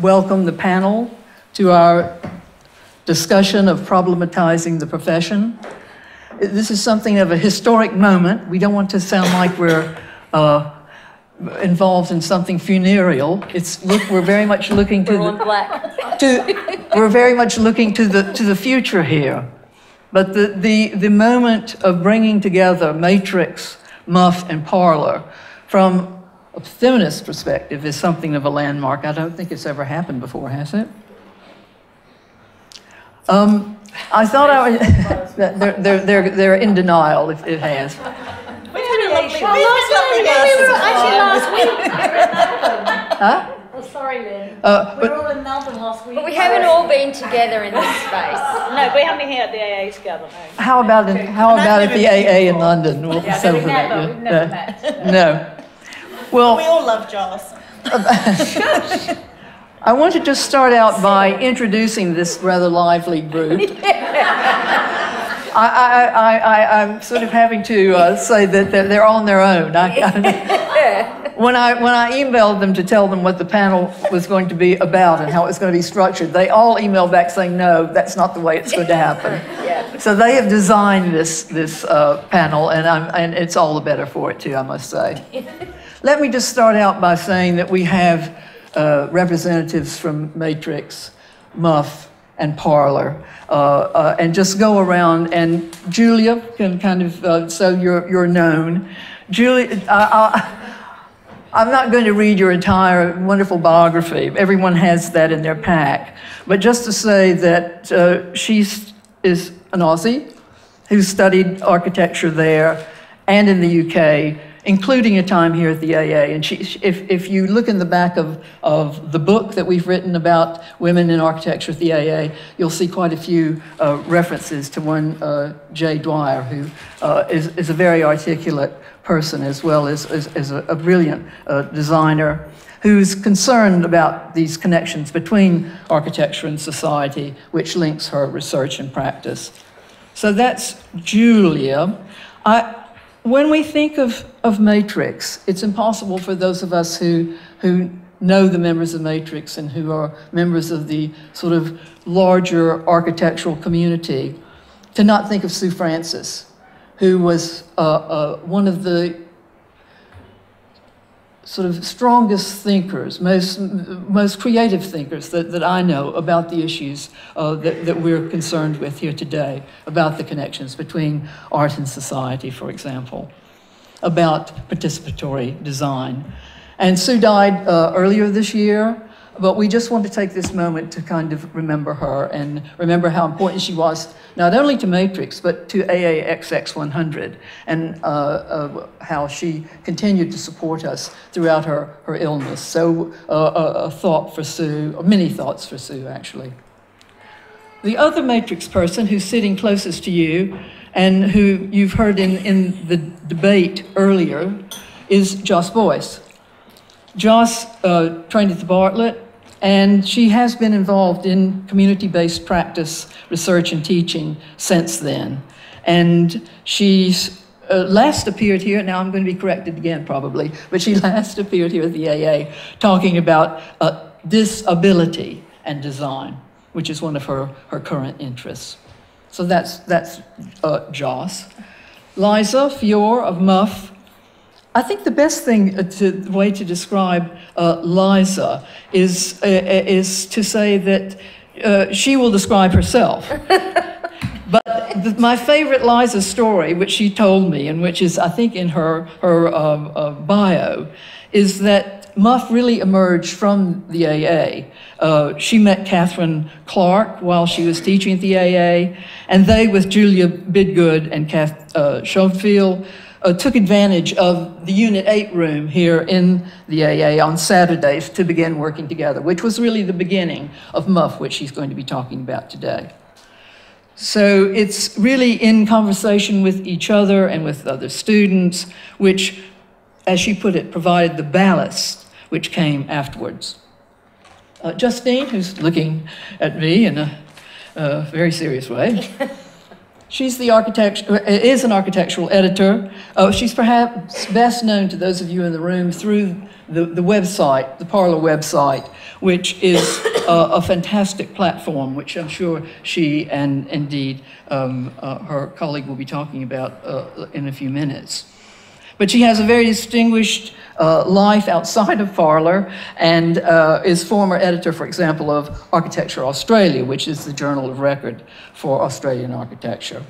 welcome the panel to our discussion of problematizing the profession. This is something of a historic moment. We don't want to sound like we're uh, involved in something funereal. It's look, we're very much looking to We're the, to we're very much looking to the to the future here. But the the the moment of bringing together Matrix, Muf, and Parlour from a feminist perspective is something of a landmark. I don't think it's ever happened before, has it? Um, I thought I would. they're, they're, they're, they're in denial if it has. We've had a lovely, Well, last week, we were actually last week. Huh? Oh, sorry, Lynne. Uh, We but were all in Melbourne last week. But we haven't all been together in this space. No, we haven't been here at the AA together, no. how about in, how about at the AA in London? We'll Yeah, no, settle we've for that, never, we've never met. No. Well, We all love Jos. I want to just start out by introducing this rather lively group. I, I, I, I, I'm sort of having to uh, say that they're, they're on their own. I, I- when, I, when I emailed them to tell them what the panel was going to be about and how it was going to be structured, they all emailed back saying, no, that's not the way it's going to happen. So they have designed this, this uh, panel, and, I'm, and it's all the better for it, too, I must say. Let me just start out by saying that we have uh, representatives from Matrix, Muf, and Parlour, uh, uh, and just go around. And Julia can kind of, uh, so you're, you're known. Julia, I'm not going to read your entire wonderful biography. Everyone has that in their pack. But just to say that uh, she is an Aussie who studied architecture there and in the UK, including a time here at the AA. And she, if, if you look in the back of, of the book that we've written about women in architecture at the AA, you'll see quite a few uh, references to one uh, Jay Dwyer, who uh, is is a very articulate person as well as, as, as a, a brilliant uh, designer who's concerned about these connections between architecture and society, which links her research and practice. So that's Julia. I, when we think of, of Matrix, it's impossible for those of us who, who know the members of Matrix and who are members of the sort of larger architectural community to not think of Sue Francis, who was uh, uh, one of the sort of strongest thinkers, most, most creative thinkers that, that I know about the issues uh, that, that we're concerned with here today, about the connections between art and society, for example, about participatory design. And Sue died uh, earlier this year, but we just want to take this moment to kind of remember her and remember how important she was, not only to Matrix, but to AAXX 100, and uh, uh, how she continued to support us throughout her, her illness. So, uh, a, thought for Sue, or many thoughts for Sue, actually. The other Matrix person who's sitting closest to you and who you've heard in, in the debate earlier is Jos Boys. Jos uh, trained at the Bartlett, and she has been involved in community based practice, research, and teaching since then. And she's uh, last appeared here, now I'm going to be corrected again probably, but she last appeared here at the AA talking about uh, disability and design, which is one of her, her current interests. So that's, that's uh, Jos. Liza Fior of Muf I think the best thing, uh, to, the way to describe uh, Liza is, uh, is to say that uh, she will describe herself. but the, my favorite Liza story, which she told me, and which is, I think, in her, her uh, uh, bio, is that Muf really emerged from the AA. Uh, she met Katherine Clarke while she was teaching at the AA, and they, with Julia Bidgood and Kath uh, Shonfield, uh, took advantage of the Unit 8 room here in the AA on Saturdays to begin working together, which was really the beginning of Muf, which she's going to be talking about today. So it's really in conversation with each other and with other students, which, as she put it, provided the ballast which came afterwards. Uh, Justine, who's looking at me in a, a very serious way. She's the architect, is an architectural editor. Uh, she's perhaps best known to those of you in the room through the, the website, the Parlour website, which is uh, a fantastic platform, which I'm sure she and indeed um, uh, her colleague will be talking about uh, in a few minutes. But she has a very distinguished uh, life outside of Parlour and uh, is former editor, for example, of Architecture Australia, which is the journal of record for Australian architecture.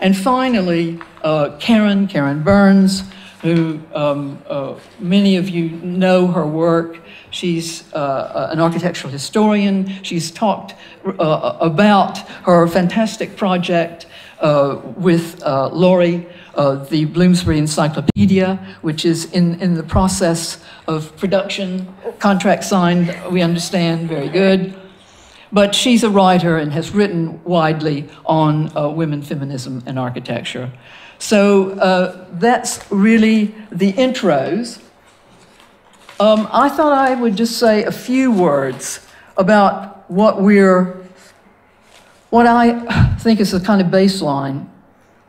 And finally, uh, Karen, Karen Burns, who um, uh, many of you know her work. She's uh, an architectural historian. She's talked uh, about her fantastic project with Lori uh, the Bloomsbury Encyclopedia, which is in, in the process of production. Contract signed, we understand, very good. But she's a writer and has written widely on uh, women, feminism, and architecture. So uh, that's really the intros. Um, I thought I would just say a few words about what we're, what I think is the kind of baseline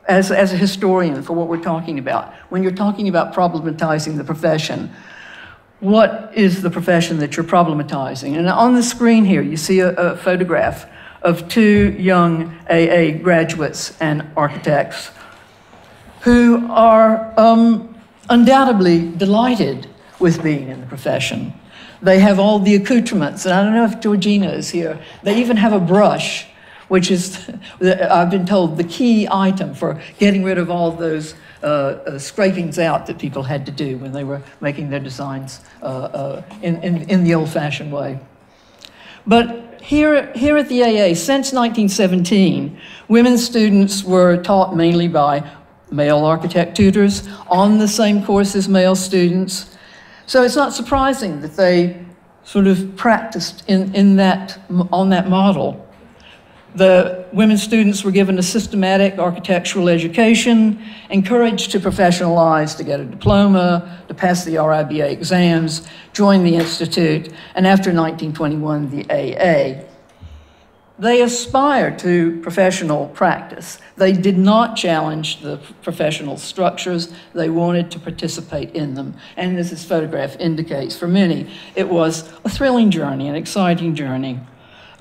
as, as a historian for what we're talking about. When you're talking about problematizing the profession, what is the profession that you're problematizing? And on the screen here, you see a, a photograph of two young AA graduates and architects who are um, undoubtedly delighted with being in the profession. They have all the accoutrements, and I don't know if Georgina is here. They even have a brush which is, I've been told, the key item for getting rid of all those uh, uh, scrapings out that people had to do when they were making their designs uh, uh in, in, in, the old-fashioned way. But here, here at the AA, since 1917, women students were taught mainly by male architect tutors on the same course as male students. So it's not surprising that they sort of practiced in, in that, on that model. The women students were given a systematic architectural education, encouraged to professionalize, to get a diploma, to pass the RIBA exams, join the Institute, and after 1921, the AA. They aspired to professional practice. They did not challenge the professional structures. They wanted to participate in them. And as this photograph indicates, for many, it was a thrilling journey, an exciting journey.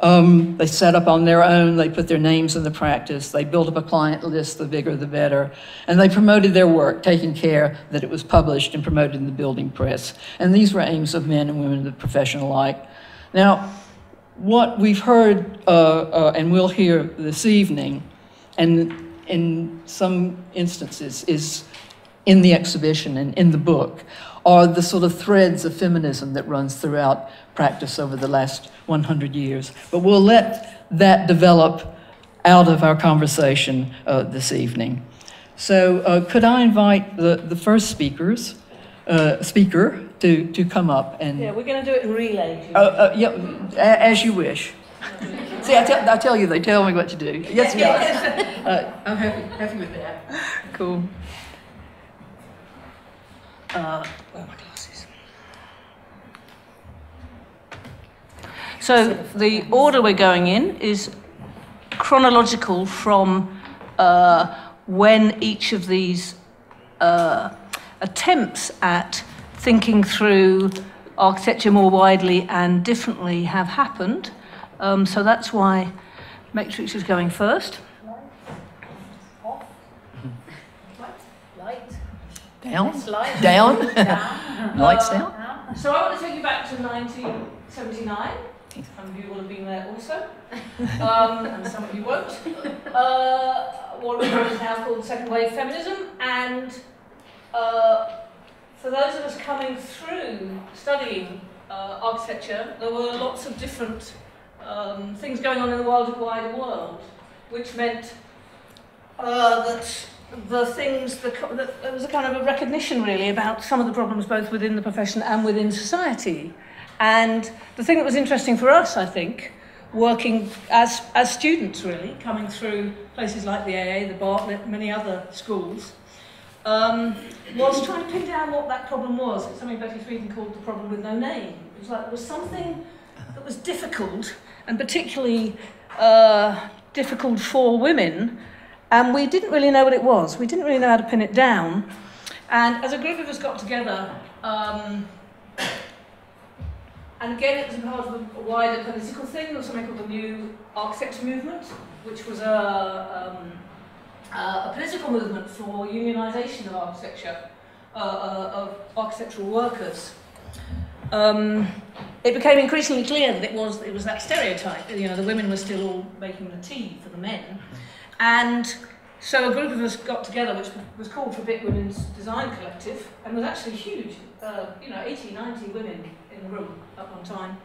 Um, they set up on their own, they put their names in the practice, they built up a client list, the bigger the better, and they promoted their work, taking care that it was published and promoted in the building press. And these were aims of men and women of the profession alike. Now, what we've heard uh, uh, and we'll hear this evening, and in some instances is in the exhibition and in the book, are the sort of threads of feminism that runs throughout practice over the last 100 years. But we'll let that develop out of our conversation uh, this evening. So uh, could I invite the, the first speakers, uh, speaker to, to come up and... Yeah, we're going to do it in relay. Uh, uh, yeah, as you wish. See, I tell, I tell you, they tell me what to do. Yes, yes. Uh, I'm happy, happy with that. Cool. Uh, So the order we're going in is chronological from uh, when each of these uh, attempts at thinking through architecture more widely and differently have happened. Um, so that's why Matrix is going first. Down? Down? down. Lights down? So I want to take you back to 1979. Some of you will have been there also, um, and some of you won't. Uh, what is now called second wave feminism, and uh, for those of us coming through studying uh, architecture, there were lots of different um, things going on in the wider, wider world, which meant uh, that the things, the, that there was a kind of a recognition really about some of the problems both within the profession and within society. And the thing that was interesting for us, I think, working as, as students really, coming through places like the AA, the Bartlett, many other schools, um, was trying to pin down what that problem was. It's something Betty Friedan called the problem with no name. It was like there was something that was difficult, and particularly uh, difficult for women, and we didn't really know what it was. We didn't really know how to pin it down. And as a group of us got together, um, and again, it was part of a wider political thing. Was something called the New Architecture Movement, which was a, um, a political movement for unionisation of architecture, uh, uh, of architectural workers. Um, it became increasingly clear that it was it was that stereotype. You know, the women were still all making the tea for the men, and so a group of us got together, which was called for Bit Women's Design Collective, and was actually huge. Uh, you know, 80, 90 women in the room at one time.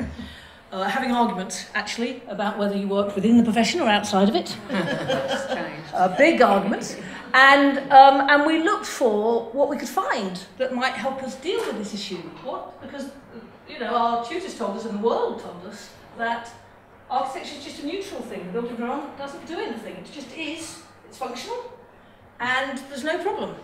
Uh, having arguments, actually, about whether you worked within the profession or outside of it. uh, big arguments. And, um, and we looked for what we could find that might help us deal with this issue. What? Because, you know, our tutors told us and the world told us that architecture is just a neutral thing. The built environment doesn't do anything. It just is. It's functional. And there's no problem.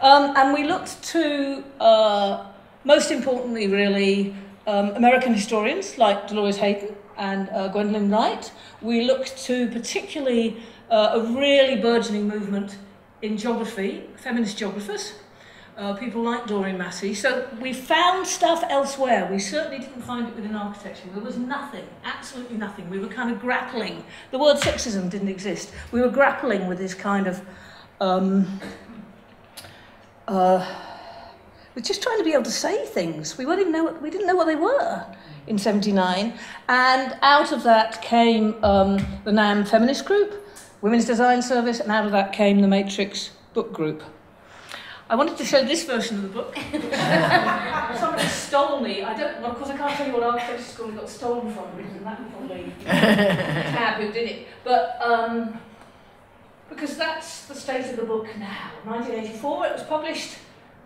Um, and we looked to, uh, most importantly, really, um, American historians like Dolores Hayden and uh, Gwendolyn Wright. We looked to particularly uh, a really burgeoning movement in geography, feminist geographers, uh, people like Doreen Massey. So we found stuff elsewhere. We certainly didn't find it within architecture. There was nothing, absolutely nothing. We were kind of grappling. The word sexism didn't exist. We were grappling with this kind of um, uh, we're just trying to be able to say things. We, didn't even know what, we didn't know what they were in 79. And out of that came um, the NAM Feminist Group, Women's Design Service, and out of that came the Matrix Book Group. I wanted to show this version of the book. Somebody stole me. I don't. Well, of course, I can't tell you what architecture school got stolen from, because that would probably cab who did it. But um, because that's the state of the book now. 1984, it was published.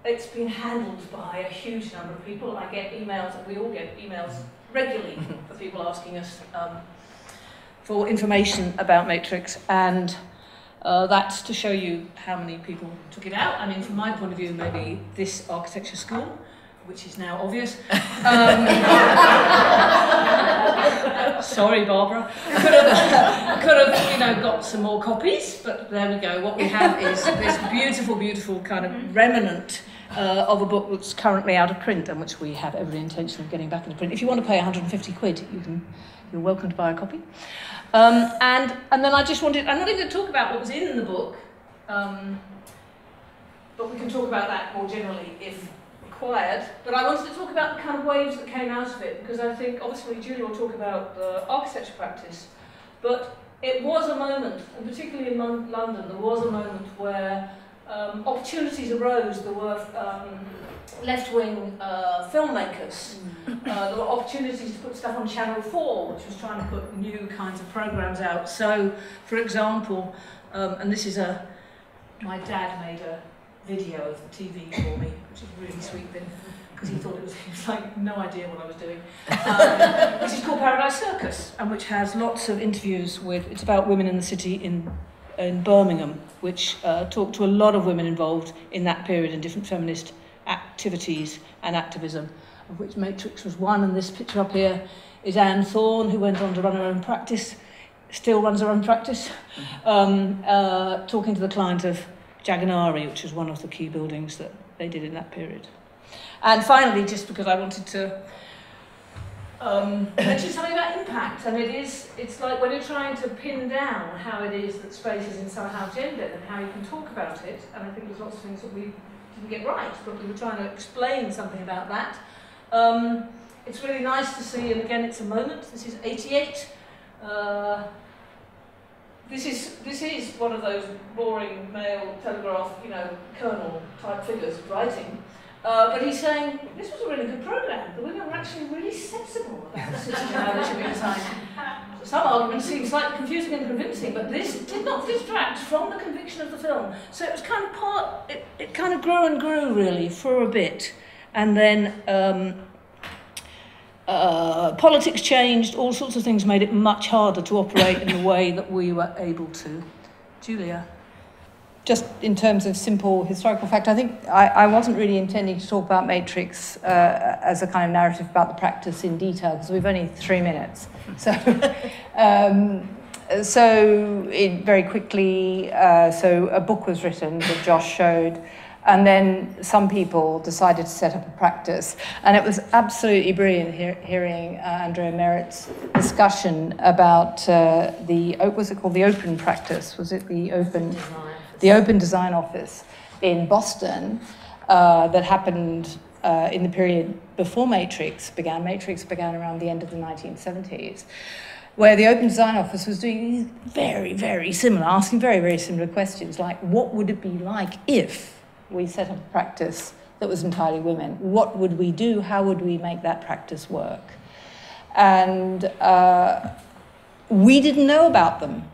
It's been handled by a huge number of people. I get emails, and we all get emails regularly for people asking us um, for information about Matrix, and uh, that's to show you how many people took it out. I mean, from my point of view, maybe this architecture school, which is now obvious. Um, sorry, Barbara. Could have, could have, you know, got some more copies, but there we go. What we have is this beautiful, beautiful kind of remnant uh, of a book that's currently out of print and which we have every intention of getting back into print. If you want to pay 150 quid, you can, you're welcome to buy a copy. Um, and, and then I just wanted, I'm not even going to talk about what was in the book, um, but we can talk about that more generally if required. But I wanted to talk about the kind of waves that came out of it, because I think, obviously, Julia will talk about the architecture practice, but it was a moment, and particularly in London, there was a moment where um, opportunities arose. There were um, left-wing uh, filmmakers. Mm. Uh, there were opportunities to put stuff on Channel 4, which was trying to put new kinds of programs out. So, for example, um, and this is a, my dad made a video of the TV for me, which is really sweet thing, because he thought it was, was like, no idea what I was doing, um, which is called Paradise Circus, and which has lots of interviews with, it's about women in the city in in Birmingham, which uh, talked to a lot of women involved in that period in different feminist activities and activism, of which Matrix was one. And this picture up here is Anne Thorne, who went on to run her own practice, still runs her own practice, mm-hmm. um, uh, talking to the client of Jaganari, which was one of the key buildings that they did in that period. And finally, just because I wanted to um, mention something about impact, and it is, it's like when you're trying to pin down how it is that space is in somehow gendered and how you can talk about it, and I think there's lots of things that we didn't get right, but we were trying to explain something about that. Um, it's really nice to see, and again, it's a moment. This is 88. Uh, this is this is one of those boring male telegraph, you know, colonel type figures writing. Uh, but he's saying this was a really good program. The women were actually really sensible about the system and how they should be designed. Some arguments seem slightly confusing and convincing, but this did not distract from the conviction of the film. So it was kind of part. It, it kind of grew and grew really for a bit, and then. Um, uh, politics changed, all sorts of things made it much harder to operate in the way that we were able to. Julia just in terms of simple historical fact, I think I, I wasn't really intending to talk about Matrix uh, as a kind of narrative about the practice in detail because we've only three minutes. So, um, so it very quickly, uh, so a book was written that Jos showed, and then some people decided to set up a practice. And it was absolutely brilliant hear, hearing uh, Andrea Merrett's discussion about uh, the, what was it called, the open practice? Was it the open, the open design office in Boston uh, that happened uh, in the period before Matrix began. Matrix began around the end of the 1970s where the Open Design Office was doing very, very similar, asking very, very similar questions like what would it be like if we set up a practice that was entirely women? What would we do? How would we make that practice work? And uh, we didn't know about them.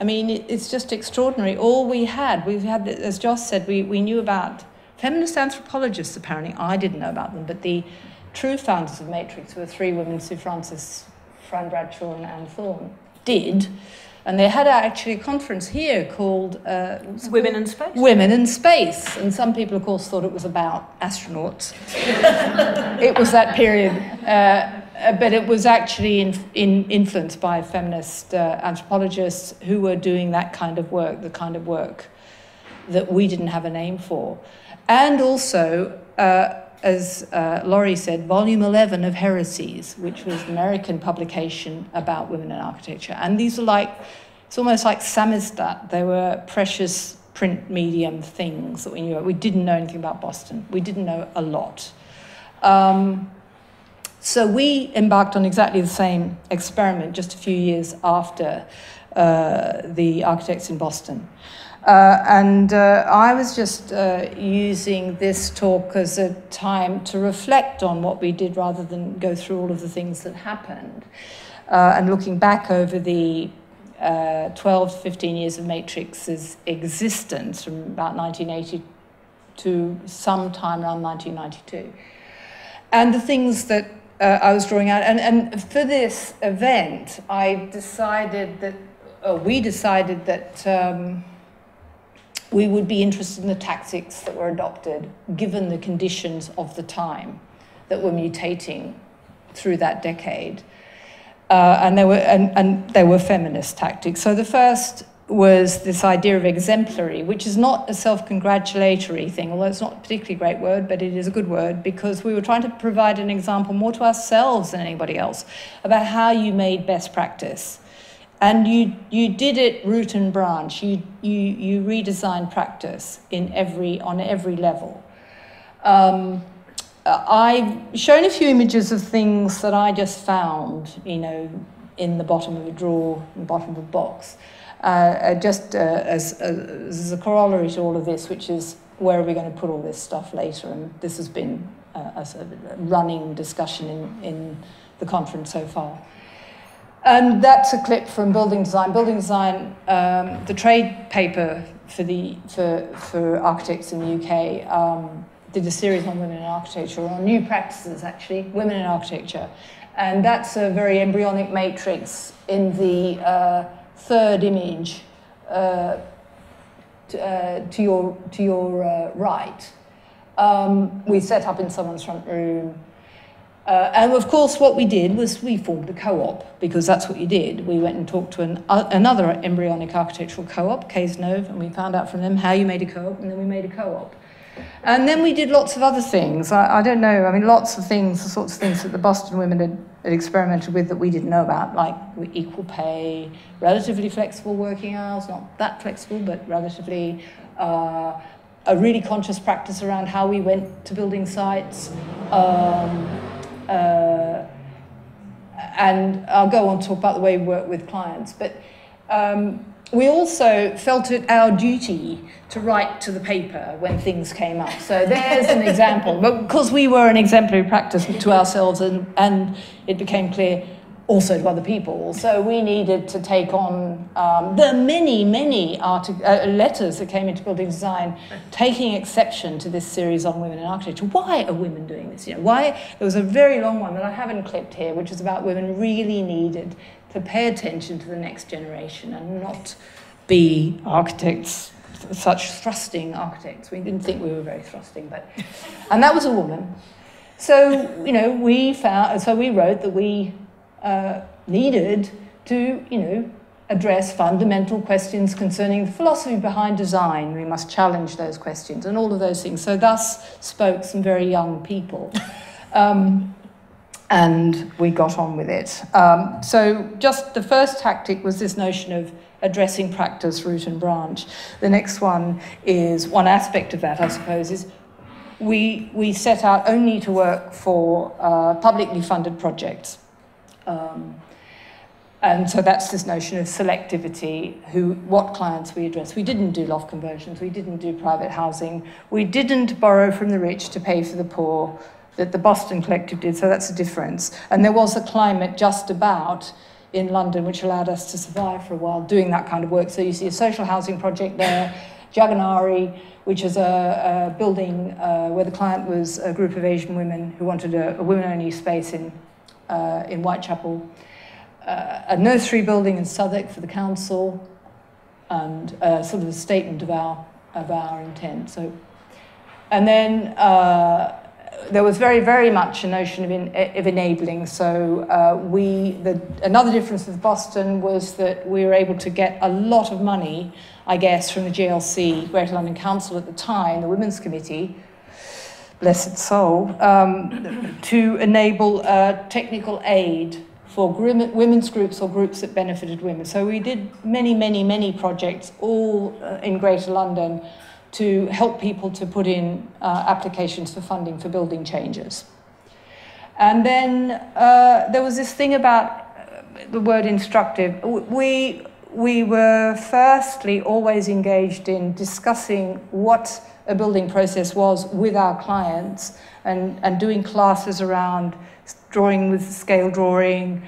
I mean, it's just extraordinary. All we had, we've had, as Jos said, we, we knew about feminist anthropologists, apparently. I didn't know about them, but the true founders of Matrix were three women, Sue Francis, Fran Bradshaw and Anne Thorne did. And they had actually a conference here called uh, Women in Space. Women in Space. And some people, of course, thought it was about astronauts. it was that period. Uh, but it was actually in, in influenced by feminist uh, anthropologists who were doing that kind of work, the kind of work that we didn't have a name for. And also, uh, as uh, Lori said, volume 11 of Heresies, which was an American publication about women in architecture. And these are like, it's almost like samizdat. They were precious print medium things that we knew. We didn't know anything about Boston. We didn't know a lot. Um, so we embarked on exactly the same experiment just a few years after uh, the architects in Boston. Uh, and uh, I was just uh, using this talk as a time to reflect on what we did rather than go through all of the things that happened. Uh, and looking back over the uh, 12 15 years of Matrix's existence from about 1980 to sometime around 1992. And the things that uh, I was drawing out. And, and for this event, I decided that, we decided that. Um, we would be interested in the tactics that were adopted given the conditions of the time that were mutating through that decade. Uh, and, there were, and, and there were feminist tactics. So the first was this idea of exemplary, which is not a self congratulatory thing, although it's not a particularly great word, but it is a good word because we were trying to provide an example more to ourselves than anybody else about how you made best practice. And you, you did it root and branch. You, you, you redesigned practice in every, on every level. Um, I've shown a few images of things that I just found, you know, in the bottom of a drawer, in the bottom of a box. Uh, uh just uh, as, as a corollary to all of this, which is where are we going to put all this stuff later? And this has been a, a running discussion in, in the conference so far. And that's a clip from Building Design. Building Design, um, the trade paper for, the, for, for architects in the UK, um, did a series on women in architecture, or on new practices actually, women in architecture. And that's a very embryonic matrix in the uh, third image uh, to, uh, to, your, to your uh, right. Um, we set up in someone's front room uh, and of course, what we did was we formed a co-op because that's what you did. We went and talked to an, uh, another embryonic architectural co-op, Cazenove, and we found out from them how you made a co-op, and then we made a co-op. And then we did lots of other things. I, I, don't know, I mean, lots of things, the sorts of things that the Boston women had, had experimented with that we didn't know about, like equal pay, relatively flexible working hours, not that flexible, but relatively. Uh, a really conscious practice around how we went to building sites. Um, uh, and I'll go on to talk about the way we work with clients. But um, we also felt it our duty to write to the paper when things came up. So there's an example. But because we were an exemplary practice to ourselves and, and it became clear also to other people. So we needed to take on um, the many, many artic- uh, letters that came into building design, taking exception to this series on women in architecture. Why are women doing this? You know, why? There was a very long one that I haven't clipped here, which is about women really needed pay attention to the next generation and not be architects, such thrusting architects. We didn't think we were very thrusting, but and that was a woman. So you know, we found. So we wrote that we uh, needed to, you know, address fundamental questions concerning the philosophy behind design. We must challenge those questions and all of those things. So, thus spoke some very young people. Um, and we got on with it. Um, so, just the first tactic was this notion of addressing practice, root and branch. The next one is one aspect of that, I suppose, is we, we set out only to work for uh, publicly funded projects. Um, and so that's this notion of selectivity, who, what clients we address. We didn't do loft conversions, we didn't do private housing, we didn't borrow from the rich to pay for the poor, that the Boston Collective did, so that's a difference. And there was a climate just about in London which allowed us to survive for a while doing that kind of work. So you see a social housing project there, Jagonari, which is a, a building uh, where the client was a group of Asian women who wanted a, a women-only space in, uh, in Whitechapel uh, a nursery building in Southwark for the council, and uh, sort of a statement of our of our intent. So, and then uh, there was very very much a notion of, in, of enabling. So uh, we the another difference with Boston was that we were able to get a lot of money, I guess, from the GLC, Greater London Council at the time, the Women's Committee blessed soul, um, to enable uh, technical aid for women's groups or groups that benefited women. So we did many, many, many projects, all uh, in Greater London, to help people to put in uh, applications for funding for building changes. And then uh, there was this thing about uh, the word instructive. We, we were firstly always engaged in discussing what a building process was with our clients and, and doing classes around drawing with scale drawing,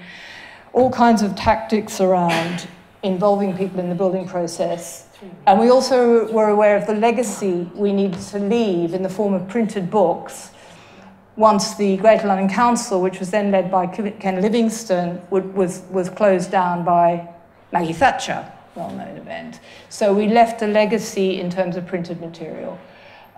all kinds of tactics around involving people in the building process. And we also were aware of the legacy we needed to leave in the form of printed books once the Greater London Council, which was then led by Ken Livingstone, was, was closed down by Maggie Thatcher, well-known event. So we left a legacy in terms of printed material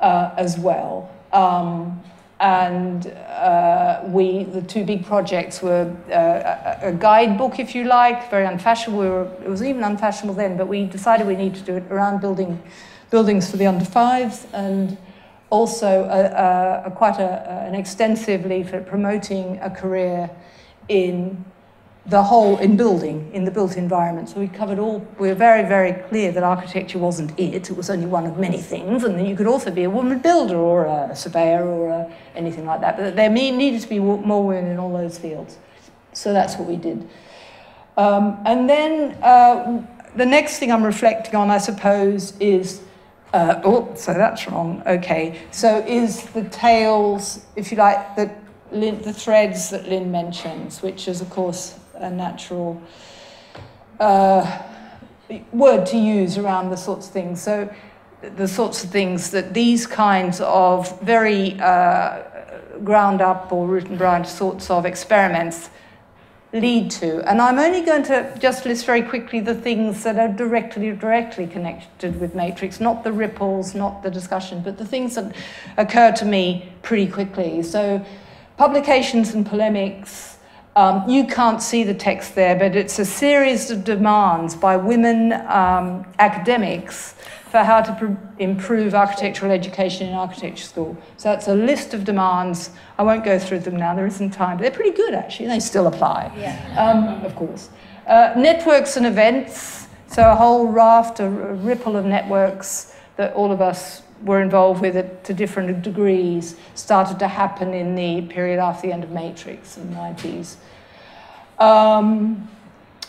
uh, as well. Um, and uh, we, the two big projects were uh, a, guidebook, if you like, very unfashionable. We were, it was even unfashionable then, but we decided we needed to do it around building buildings for the under fives, and also a, a, a quite an extensive leaflet promoting a career in the whole in building, in the built environment. So we covered all, we were very, very clear that architecture wasn't it, it was only one of many things, and you could also be a woman builder or a surveyor or a, anything like that. But there needed to be more women in all those fields. So that's what we did. Um, and then uh, the next thing I'm reflecting on, I suppose, is uh, oh, so that's wrong. Okay, so is the tales, if you like, the threads that Lynne mentions, which is, of course, a natural uh, word to use around the sorts of things. So, the sorts of things that these kinds of very uh, ground up or root and branch sorts of experiments lead to. And I'm only going to just list very quickly the things that are directly directly connected with matrix, not the ripples, not the discussion, but the things that occur to me pretty quickly. So publications and polemics, um, you can't see the text there, but it's a series of demands by women um, academics for how to improve architectural education in architecture school. So that's a list of demands. I won't go through them now, there isn't time, but they're pretty good actually, they still apply, yeah. um, of course. Uh, networks and events, so a whole raft, a ripple of networks that all of us were involved with it to different degrees started to happen in the period after the end of Matrix in the 90s. Um,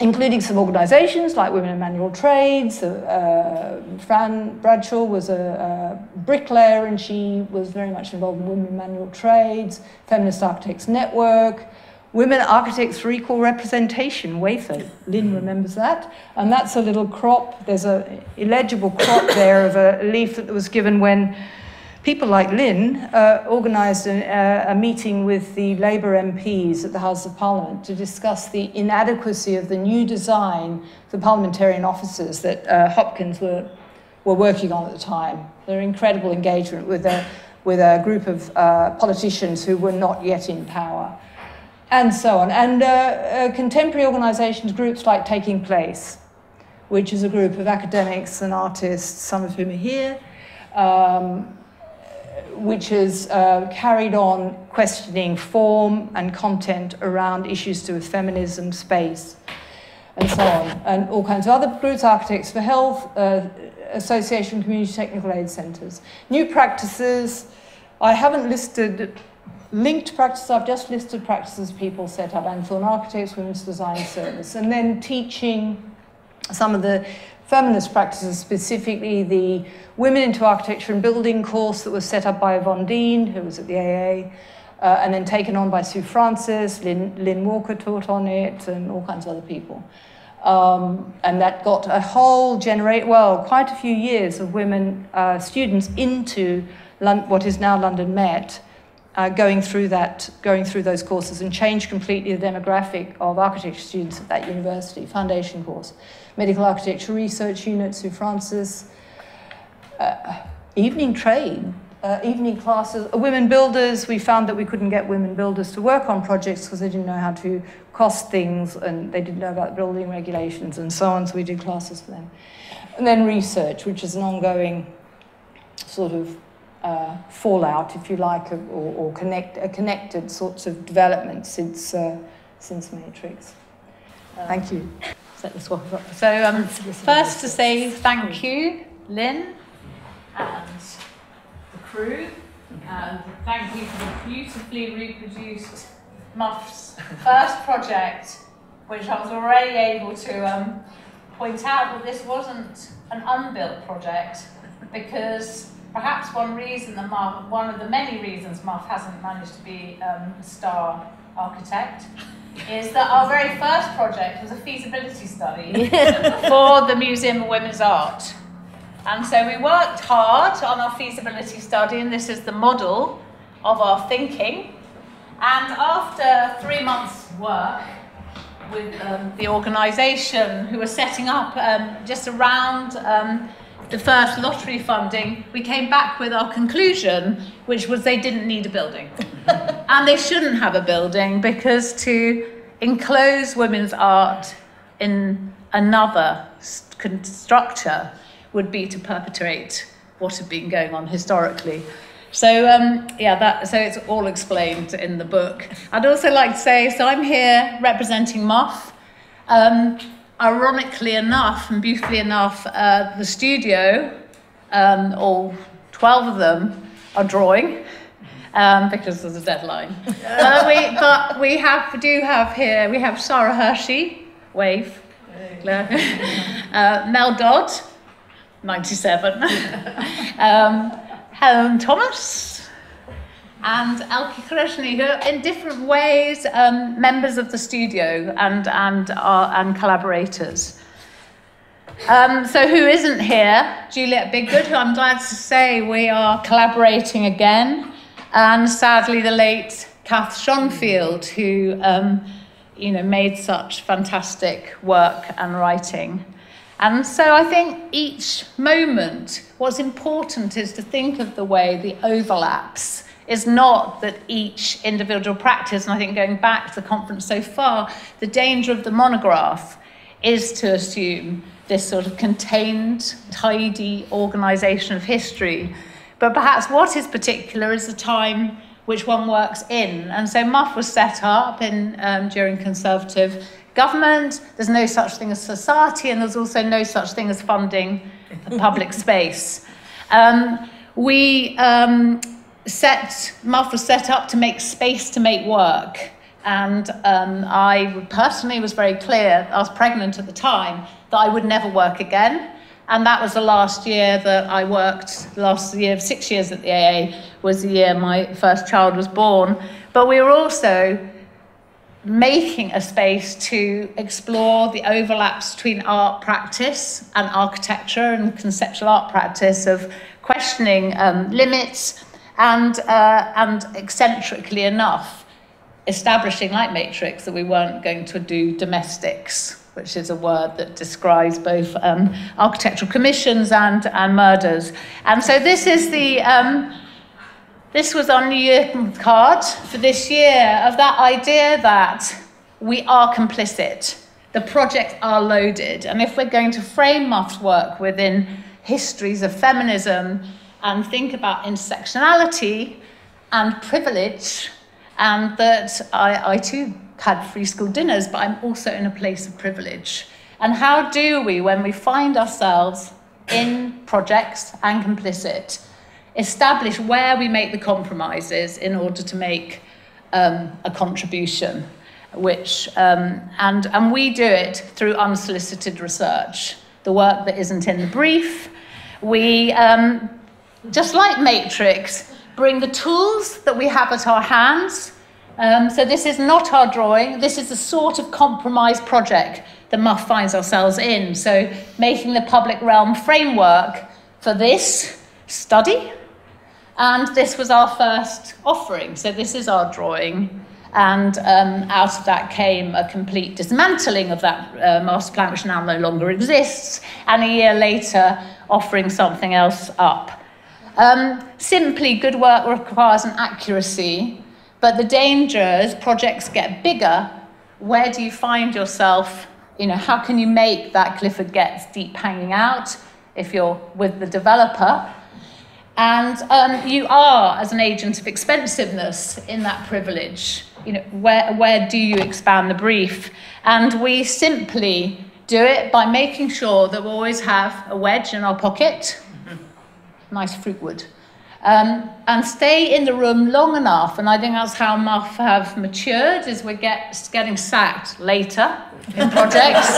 including some organisations like Women in Manual Trades. Uh, Fran Bradshaw was a, a, bricklayer and she was very much involved in Women in Manual Trades, Feminist Architects Network, Women Architects for Equal Representation, WAFER. Lynne remembers that. And that's a little crop, there's a illegible crop there of a leaflet that was given when people like Lynne uh, organised a, a, meeting with the Labour MPs at the House of Parliament to discuss the inadequacy of the new design for parliamentarian offices that uh, Hopkins were, were working on at the time. Their incredible engagement with a, with a group of uh, politicians who were not yet in power and so on. And uh, uh, contemporary organisations, groups like Taking Place, which is a group of academics and artists, some of whom are here, um, which has uh, carried on questioning form and content around issues to do with feminism, space, and so on, and all kinds of other groups, Architects for Health, uh, Association Community Technical Aid Centres. New practices, I haven't listed linked practices, I've just listed practices people set up, Anne Thorne Architects, Women's Design Service, and then teaching some of the feminist practices, specifically the Women into Architecture and Building course that was set up by Yvonne Dean, who was at the AA, uh, and then taken on by Sue Francis, Lynne, Lynne Walker taught on it, and all kinds of other people. Um, and that got a whole generate well, quite a few years of women uh, students into Lon- what is now London Met, uh, going through that, going through those courses, and changed completely the demographic of architecture students at that university. Foundation course, medical architecture research unit, Sue Francis, uh, evening trade. Uh, evening classes, uh, women builders, we found that we couldn't get women builders to work on projects because they didn't know how to cost things and they didn't know about building regulations and so on, so we did classes for them. And then research, which is an ongoing sort of uh, fallout, if you like, or, or connect, uh, connected sorts of development since, uh, since Matrix. Um, Thank you. Set this one up. So um, first to say thank you, Lynne, and the crew, and thank you for the beautifully reproduced Muf's first project, which I was already able to um, point out that this wasn't an unbuilt project because perhaps one reason that Muf, one of the many reasons Muf hasn't managed to be um, a star architect is that our very first project was a feasibility study for the Museum of Women's Art. And so we worked hard on our feasibility study, and this is the model of our thinking. And after three months' work with um, the organisation who were setting up um, just around um, the first lottery funding, we came back with our conclusion, which was they didn't need a building. and they shouldn't have a building because to enclose women's art in another structure would be to perpetuate what had been going on historically. So um, yeah, that so it's all explained in the book. I'd also like to say, so I'm here representing Muf. Um, ironically enough, and beautifully enough, uh, the studio, um, all 12 of them, are drawing. Um, because there's a deadline. uh, we, but we have, do have here, we have Sarah Hershey, wave, uh, Mel Dodd, 97, um, Helen Thomas, and Elke Krasny, who are in different ways um, members of the studio and, and, and collaborators. Um, so who isn't here? Juliet Bidgood, who I'm glad to say we are collaborating again, and sadly the late Kath Shonfield, who um, you know, made such fantastic work and writing. And so I think each moment, what's important is to think of the way the overlaps is not that each individual practice, and I think going back to the conference so far, the danger of the monograph is to assume this sort of contained, tidy organisation of history. But perhaps what is particular is the time which one works in. And so MUF was set up in, um, during Conservative government, there's no such thing as society, and there's also no such thing as funding the public space. Um, we um, set, MUF was set up to make space to make work. And um, I personally was very clear, I was pregnant at the time, that I would never work again. And that was the last year that I worked, the last year, six years at the AA was the year my first child was born. But we were also making a space to explore the overlaps between art practice and architecture and conceptual art practice of questioning um, limits and, uh, and eccentrically enough, establishing like Matrix that we weren't going to do domestics, which is a word that describes both um, architectural commissions and, and murders. And so this is the, um, this was our New Year card for this year of that idea that we are complicit. the projects are loaded. And if we're going to frame MUF's work within histories of feminism and think about intersectionality and privilege, and that I, I too had free school dinners, but I'm also in a place of privilege. And how do we, when we find ourselves in projects and complicit, establish where we make the compromises in order to make um, a contribution? Which um, and and we do it through unsolicited research, the work that isn't in the brief. We um, just like Matrix, bring the tools that we have at our hands. Um, so this is not our drawing. This is the sort of compromise project that Muf finds ourselves in. So making the public realm framework for this study. And this was our first offering. So this is our drawing. And um, out of that came a complete dismantling of that uh, master plan, which now no longer exists, and a year later, offering something else up. Um, simply, good work requires an accuracy, but the danger as projects get bigger, where do you find yourself? You know, how can you make that Clifford Geertz deep hanging out if you're with the developer? And um, you are, as an agent of expensiveness, in that privilege. You know, where, where do you expand the brief? And we simply do it by making sure that we always have a wedge in our pocket, nice fruit wood, um, and stay in the room long enough. And I think that's how MUF have matured, is we're get, getting sacked later in projects,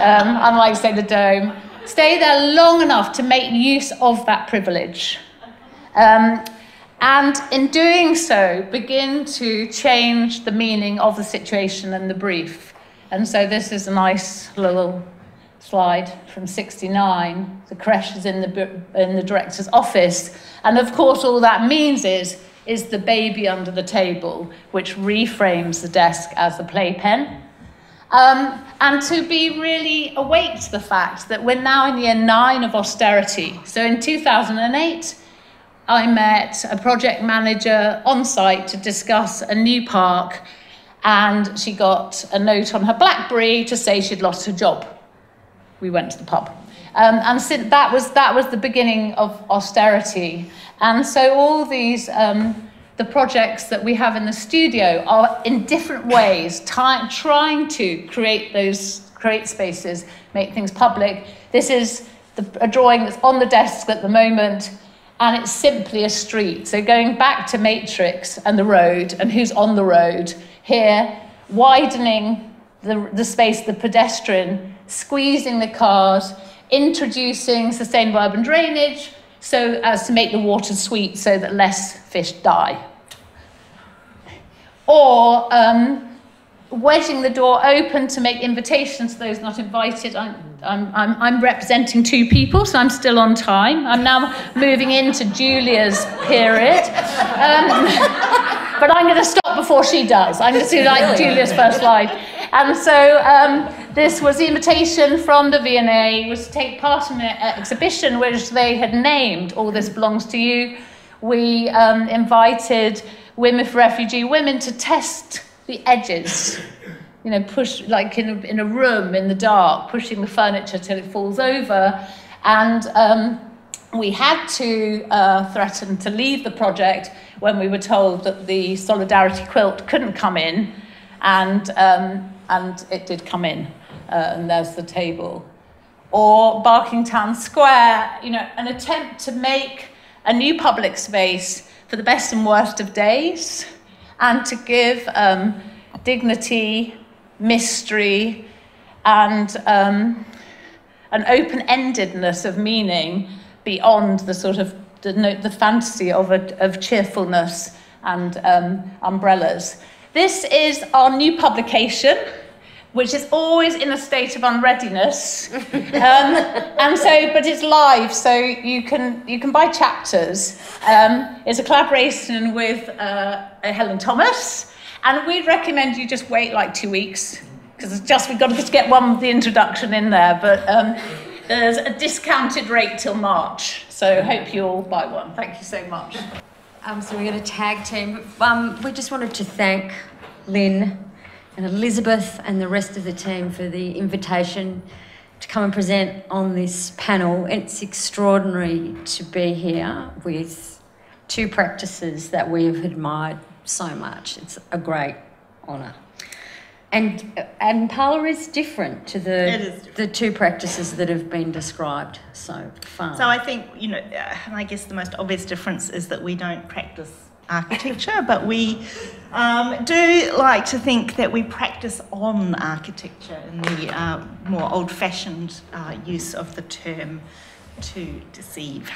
um, unlike, say, the Dome. Stay there long enough to make use of that privilege. Um, and in doing so, begin to change the meaning of the situation and the brief. And so this is a nice little slide from 69. The creche is in the, in the director's office. And of course, all that means is, is the baby under the table, which reframes the desk as the playpen. Um, and to be really awake to the fact that we're now in year nine of austerity. So in 2008, I met a project manager on site to discuss a new park, and she got a note on her Blackberry to say she'd lost her job. We went to the pub. Um, and since that was that was the beginning of austerity, and so all these um, the projects that we have in the studio are in different ways trying to create those create spaces, make things public. This is the, a drawing that's on the desk at the moment, and it's simply a street. So going back to Matrix and the road, and who's on the road, here, widening the, the space, the pedestrian, squeezing the cars, introducing sustainable urban drainage, so as to make the water sweet so that less fish die. Or um, wedging the door open to make invitations to those not invited. I'm, I'm, I'm, I'm representing two people, so I'm still on time. I'm now moving into Julia's period. Um, but I'm going to stop before she does. I'm going to do like Julia's first slide. And so um, this was the invitation from the V&A was to take part in an exhibition which they had named All This Belongs to You. We um, invited women for refugee women to test the edges. You know, push like in a, in a room in the dark, pushing the furniture till it falls over. And um, we had to uh, threaten to leave the project when we were told that the solidarity quilt couldn't come in, and um, and it did come in, uh, and there's the table. Or Barking Town Square, you know, an attempt to make a new public space for the best and worst of days, and to give um, dignity, mystery, and um, an open-endedness of meaning beyond the sort of the, the fantasy of, a, of cheerfulness and um, umbrellas. This is our new publication which is always in a state of unreadiness. um, and so, but it's live, so you can you can buy chapters. Um, it's a collaboration with uh, Helen Thomas, and we'd recommend you just wait like two weeks because just we've got to just get one of the introduction in there. But um, there's a discounted rate till March, so hope you all buy one. Thank you so much. Um, so we're going to tag team. Um, we just wanted to thank Lynne and Elizabeth and the rest of the team for the invitation to come and present on this panel. It's extraordinary to be here with two practices that we have admired so much. It's a great honour. And and parlour is different to the different. the two practices that have been described so far. So I think, you know, I guess the most obvious difference is that we don't practice architecture, but we um, do like to think that we practice on architecture in the uh, more old fashioned uh, use of the term to deceive.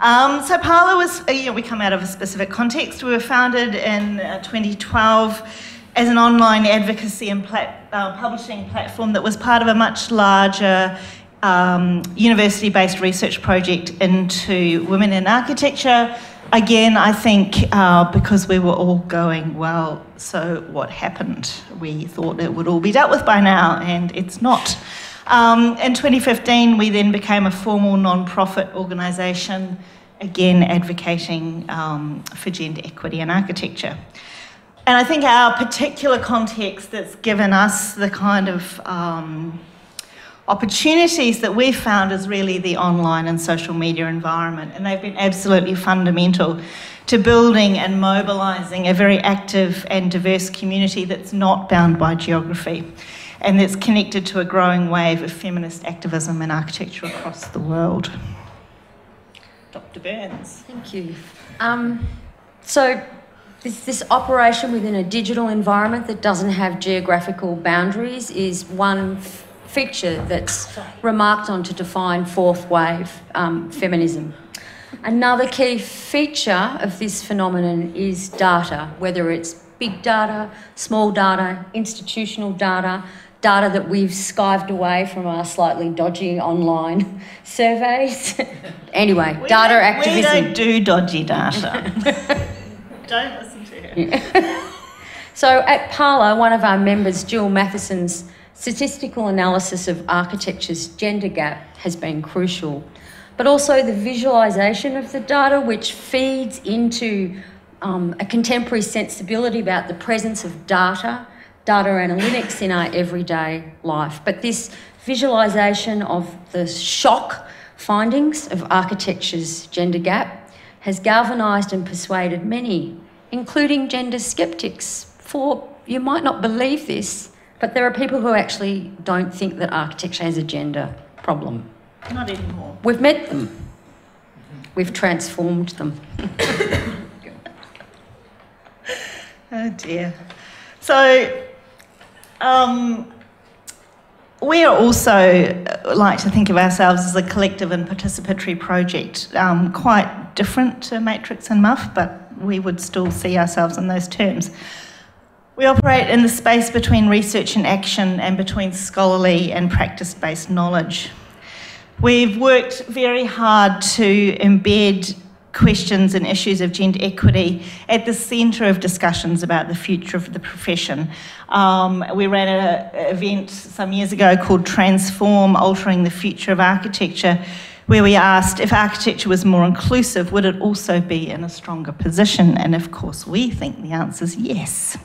Um, so Parlour was, uh, you know, we come out of a specific context. We were founded in uh, 2012 as an online advocacy and plat- uh, publishing platform that was part of a much larger um, university based research project into women in architecture. Again, I think uh, because we were all going, well, so what happened? We thought it would all be dealt with by now, and it's not. Um, in 2015, we then became a formal non profit organisation, again advocating um, for gender equity in architecture. And I think our particular context that's given us the kind of um, opportunities that we've found is really the online and social media environment. And they've been absolutely fundamental to building and mobilising a very active and diverse community that's not bound by geography and that's connected to a growing wave of feminist activism in architecture across the world. Dr. Burns. Thank you. Um, so, this, this operation within a digital environment that doesn't have geographical boundaries is one feature that's remarked on to define fourth wave um, feminism. Another key feature of this phenomenon is data, whether it's big data, small data, institutional data, data that we've skived away from our slightly dodgy online surveys. anyway, We data activism. We don't do dodgy data. don't listen to her. So at Parlour, one of our members, Gill Matthewson's statistical analysis of architecture's gender gap has been crucial, but also the visualisation of the data, which feeds into um, a contemporary sensibility about the presence of data, data analytics in our everyday life. But this visualisation of the shock findings of architecture's gender gap has galvanised and persuaded many, including gender skeptics. For you might not believe this, but there are people who actually don't think that architecture has a gender problem. Not anymore. We've met them, we've transformed them. Oh dear. So, um, we also uh, like to think of ourselves as a collective and participatory project, um, quite different to Matrix and Muf, but we would still see ourselves in those terms. We operate in the space between research and action and between scholarly and practice based knowledge. We've worked very hard to embed questions and issues of gender equity at the centre of discussions about the future of the profession. Um, we ran an event some years ago called Transform Altering the Future of Architecture, where we asked if architecture was more inclusive, would it also be in a stronger position? And of course, we think the answer is yes.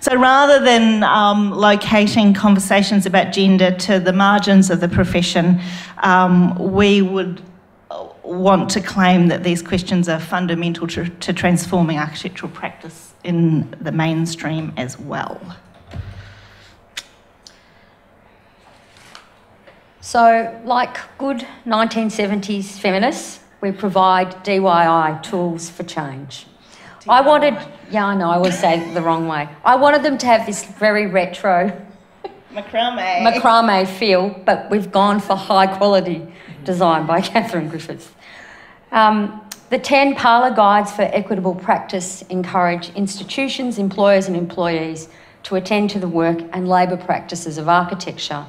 So rather than um, locating conversations about gender to the margins of the profession, um, we would want to claim that these questions are fundamental to, to transforming architectural practice in the mainstream as well. So, like good 1970s feminists, we provide DIY tools for change. I wanted, yeah, I know, I always say it the wrong way. I wanted them to have this very retro Macrame. macrame feel, but we've gone for high quality design by Catherine Griffiths. Um, the 10 parlour guides for equitable practice encourage institutions, employers, and employees to attend to the work and labour practices of architecture.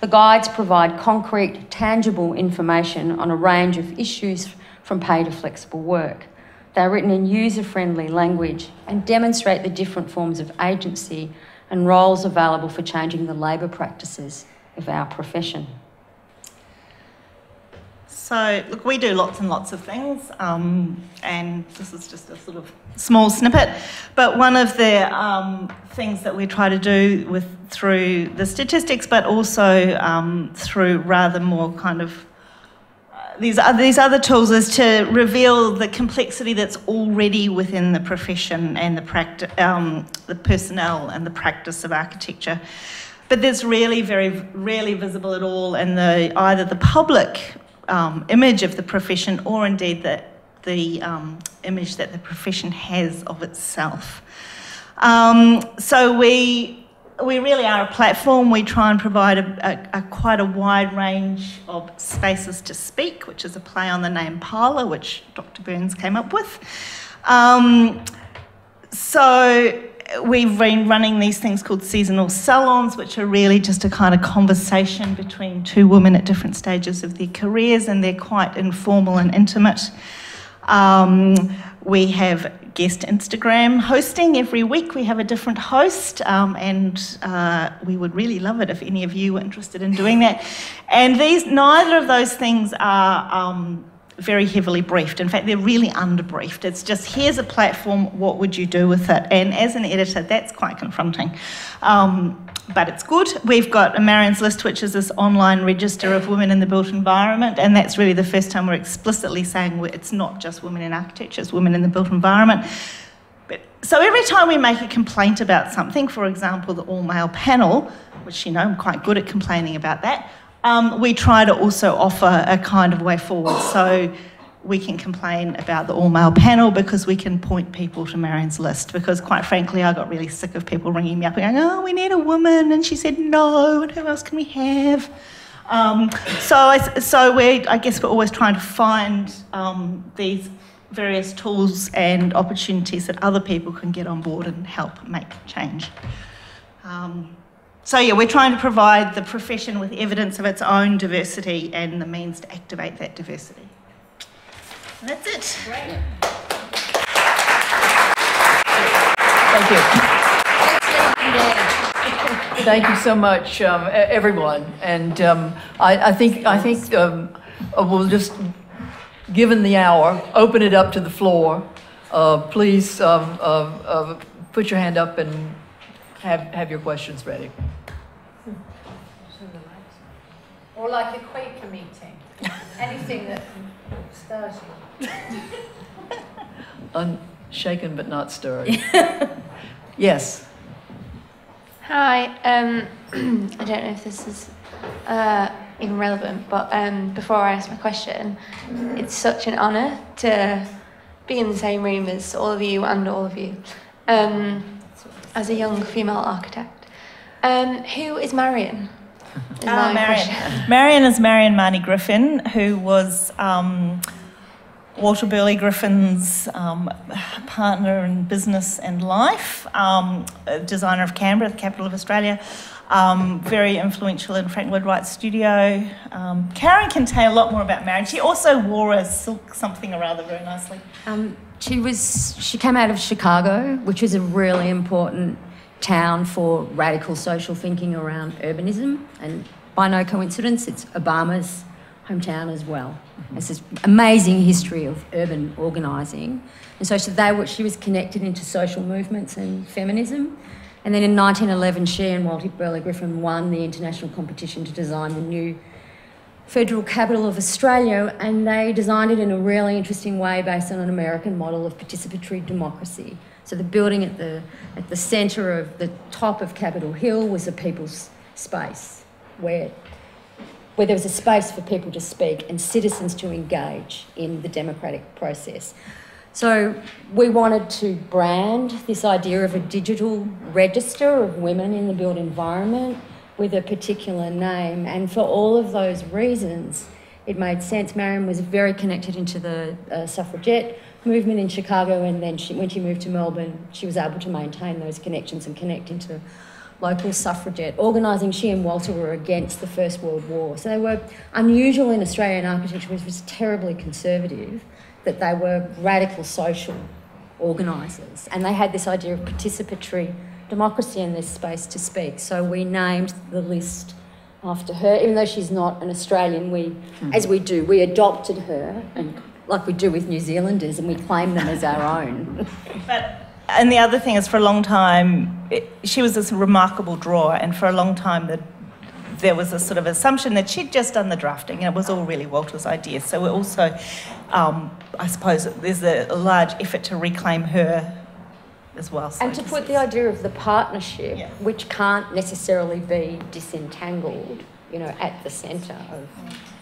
The guides provide concrete, tangible information on a range of issues from pay to flexible work. They're written in user friendly language and demonstrate the different forms of agency and roles available for changing the labour practices of our profession. So, look, we do lots and lots of things, um, and this is just a sort of small snippet. But one of the um, things that we try to do with through the statistics, but also um, through rather more kind of uh, these other, these other tools, is to reveal the complexity that's already within the profession and the practice, um, the personnel and the practice of architecture but that's really very rarely visible at all in the either the public um, image of the profession or indeed the, the um, image that the profession has of itself. Um, so we we really are a platform. We try and provide a, a, a, quite a wide range of spaces to speak, which is a play on the name Parlour, which Dr. Burns came up with. Um, so we've been running these things called seasonal salons, which are really just a kind of conversation between two women at different stages of their careers, and they're quite informal and intimate. Um, we have guest Instagram hosting every week. We have a different host, um, and uh, we would really love it if any of you were interested in doing that. And these, neither of those things are. Um, very heavily briefed. In fact, they're really underbriefed. It's just here's a platform, what would you do with it? And as an editor, that's quite confronting. Um, but it's good. We've got a Marion's List, which is this online register of women in the built environment, and that's really the first time we're explicitly saying it's not just women in architecture, it's women in the built environment. But, so every time we make a complaint about something, for example, the all male panel, which you know I'm quite good at complaining about that, um, we try to also offer a kind of way forward. So we can complain about the all male panel because we can point people to Marion's list. Because quite frankly, I got really sick of people ringing me up and going, oh, we need a woman. And she said, no, and who else can we have? Um, so, I, so we, I guess we're always trying to find um, these various tools and opportunities that other people can get on board and help make change. Um, so, yeah, we're trying to provide the profession with evidence of its own diversity and the means to activate that diversity. And that's it. Great. Thank you. Thank you so much, um, everyone. And um, I, I, think I think um, uh, we'll just, given the hour, open it up to the floor. Uh, please um, uh, uh, put your hand up and have, have your questions ready. Or like a Quaker meeting. Anything that stirs you. Unshaken but not stirred. yes. Hi. Um, I don't know if this is uh, even relevant, but um, before I ask my question, it's such an honour to be in the same room as all of you and all of you um, as a young female architect. Um, who is Marion? Ah, Marion. Marion is Marion Mahony Griffin, who was um, Walter Burley Griffin's um, partner in business and life, um, designer of Canberra, the capital of Australia. Um, very influential in Frank Lloyd Wright's studio. Um, Karen can tell a lot more about Marion. She also wore a silk something or other very nicely. Um, she was. She came out of Chicago, which is a really important town for radical social thinking around urbanism. And by no coincidence, it's Obama's hometown as well. Mm-hmm. It's this amazing history of urban organising. And so they were, she was connected into social movements and feminism. And then in 1911, she and Walter Burley Griffin won the international competition to design the new federal capital of Australia, and they designed it in a really interesting way based on an American model of participatory democracy. So the building at the, at the centre of the top of Capitol Hill was a people's space where, where there was a space for people to speak and citizens to engage in the democratic process. So we wanted to brand this idea of a digital register of women in the built environment with a particular name. And for all of those reasons, it made sense. Marion was very connected into the uh, suffragette movement in Chicago, and then she, when she moved to Melbourne, she was able to maintain those connections and connect into local suffragette organising. She and Walter were against the First World War, so they were unusual in Australian architecture, which was terribly conservative. That they were radical social organisers, and they had this idea of participatory democracy in this space to speak. So we named the list after her, even though she's not an Australian. We, hmm. as we do, we adopted her, and like we do with New Zealanders, and we claim them as our own. But and the other thing is, for a long time, it, she was this remarkable drawer, and for a long time, the, there was a sort of assumption that she'd just done the drafting, and it was all really Walter's idea. So we also, um, I suppose, there's a, a large effort to reclaim her as well. So and to put the idea of the partnership, Yeah. which can't necessarily be disentangled, you know, at the centre of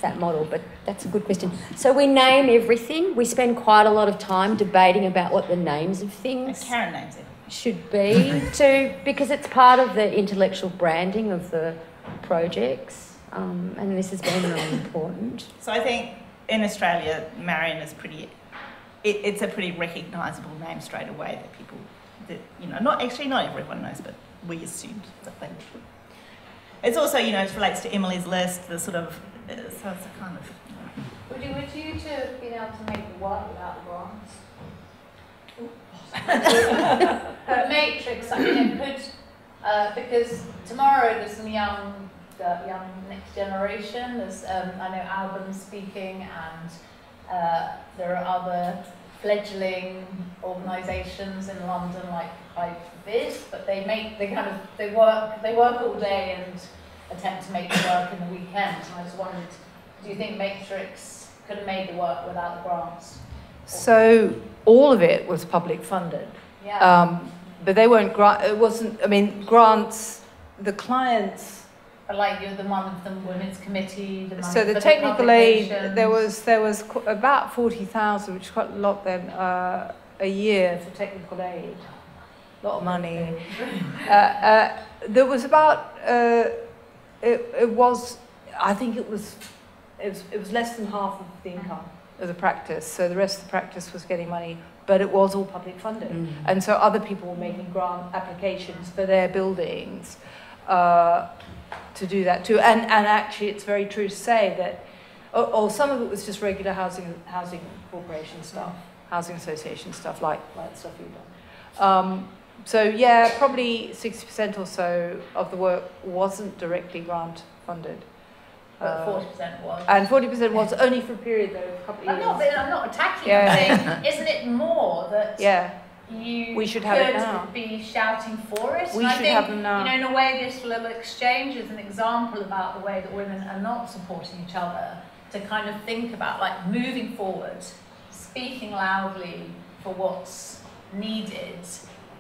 that model. But that's a good question. So we name everything. We spend quite a lot of time debating about what the names of things Karen names it. should be to because it's part of the intellectual branding of the projects, um, and this has been really important. So I think in Australia, Marion is pretty. It, it's a pretty recognisable name straight away that people, that you know, not actually not everyone knows, but we assumed that they would. It's also you know it relates to Emily's list, the sort of uh, so it's a kind of. Would you, would you to have been able to make the work without grants? but Matrix, I mean, it could, uh, because tomorrow there's some young, the young next generation. There's, um, I know Albin speaking, and uh, there are other fledgling organisations in London like Hive Vid, but they make they kind of they work they work all day and attempt to make the work in the weekend. And I just wondered, do you think Matrix could have made the work without the grants? So all of it was public funded. Yeah. Um, but they weren't grant. It wasn't. I mean, grants. The clients. But like you're the one of the women's committee, the money So for the technical aid. publications. There was there was qu- about forty thousand, which is quite a lot then, uh, a year for technical aid. A lot of money. uh, uh, there was about. Uh, it, it was. I think it was. It was. It was less than half of the income of the practice. So the rest of the practice was getting money, but it was all public funded. And so other people were making grant applications for their buildings uh, to do that too. And, and actually, it's very true to say that, or, or some of it was just regular housing, housing corporation stuff, housing association stuff, like, like stuff you've done. Um, so yeah, probably 60% or so of the work wasn't directly grant funded. But Uh, forty percent was. and 40% was only for a period though, a couple of I'm years. not, I'm not attacking. Yeah. I'm isn't it more that Yeah, you We should have it now. be shouting for it? We and I should think, have them now. You know, in a way, this little exchange is an example about the way that women are not supporting each other. To kind of think about like moving forward, speaking loudly for what's needed,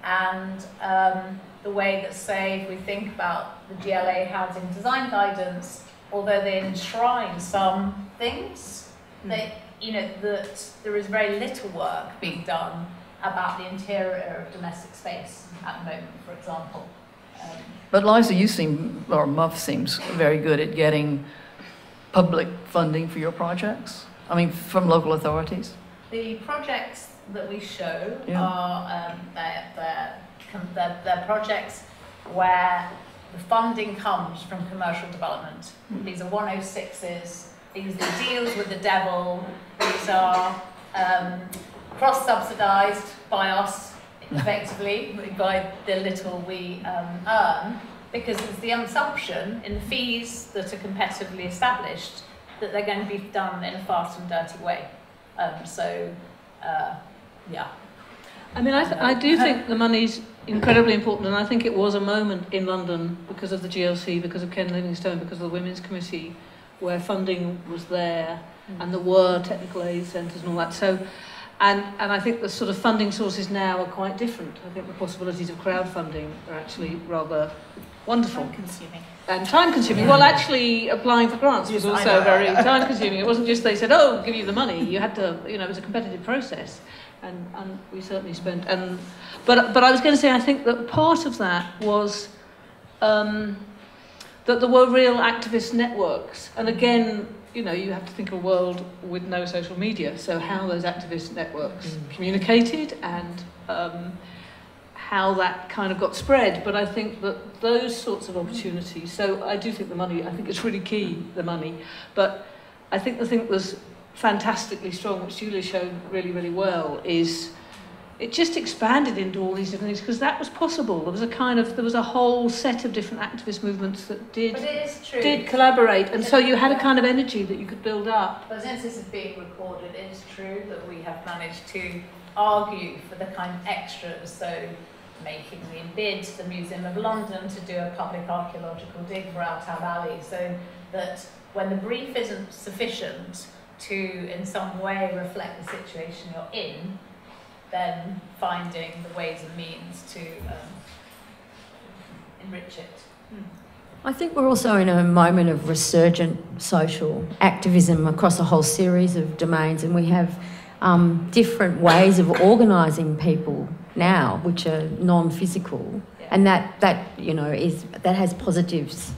and um, the way that, say, if we think about the GLA housing design guidance, although they enshrine some things, they, you know, that there is very little work being done about the interior of domestic space at the moment, for example. Um, But Liza, you seem, or Muf seems very good at getting public funding for your projects. I mean, from local authorities. The projects that we show Yeah. are um, they're, they're, they're, they're projects where the funding comes from commercial development. These are 106s, these are deals with the devil, these are um, cross subsidised by us effectively by the little we um, earn because it's the assumption in the fees that are competitively established that they're going to be done in a fast and dirty way. Um, so, uh, yeah. I mean, I, th- I do think the money's incredibly important, and I think it was a moment in London because of the GLC, because of Ken Livingstone, because of the Women's Committee, where funding was there, and there were technical aid centres and all that. So, And, and I think the sort of funding sources now are quite different. I think the possibilities of crowdfunding are actually rather wonderful. Time consuming. And time consuming. Yeah. Well, actually, applying for grants yes, was also very time consuming. It wasn't just they said, oh, give you the money. You had to, you know, it was a competitive process. And, and we certainly spent. And, but, but I was going to say, I think that part of that was um, that there were real activist networks. And again, You know, you have to think of a world with no social media. So how those activist networks communicated and um, how that kind of got spread. But I think that those sorts of opportunities, so I do think the money, I think it's really key, the money. But I think the thing that was fantastically strong, which Julia showed really, really well, is it just expanded into all these different things because that was possible. There was a kind of there was a whole set of different activist movements that did But it is true. did collaborate, and so you had a kind of energy that you could build up. But since this is being recorded, it is true that we have managed to argue for the kind of extras, so making the bid to the Museum of London to do a public archaeological dig for Altab Ali, so that when the brief isn't sufficient to in some way reflect the situation you're in, then finding the ways and means to um, enrich it. I think we're also in a moment of resurgent social activism across a whole series of domains, and we have um, different ways of organising people now, which are non-physical, and that that you know is that has positives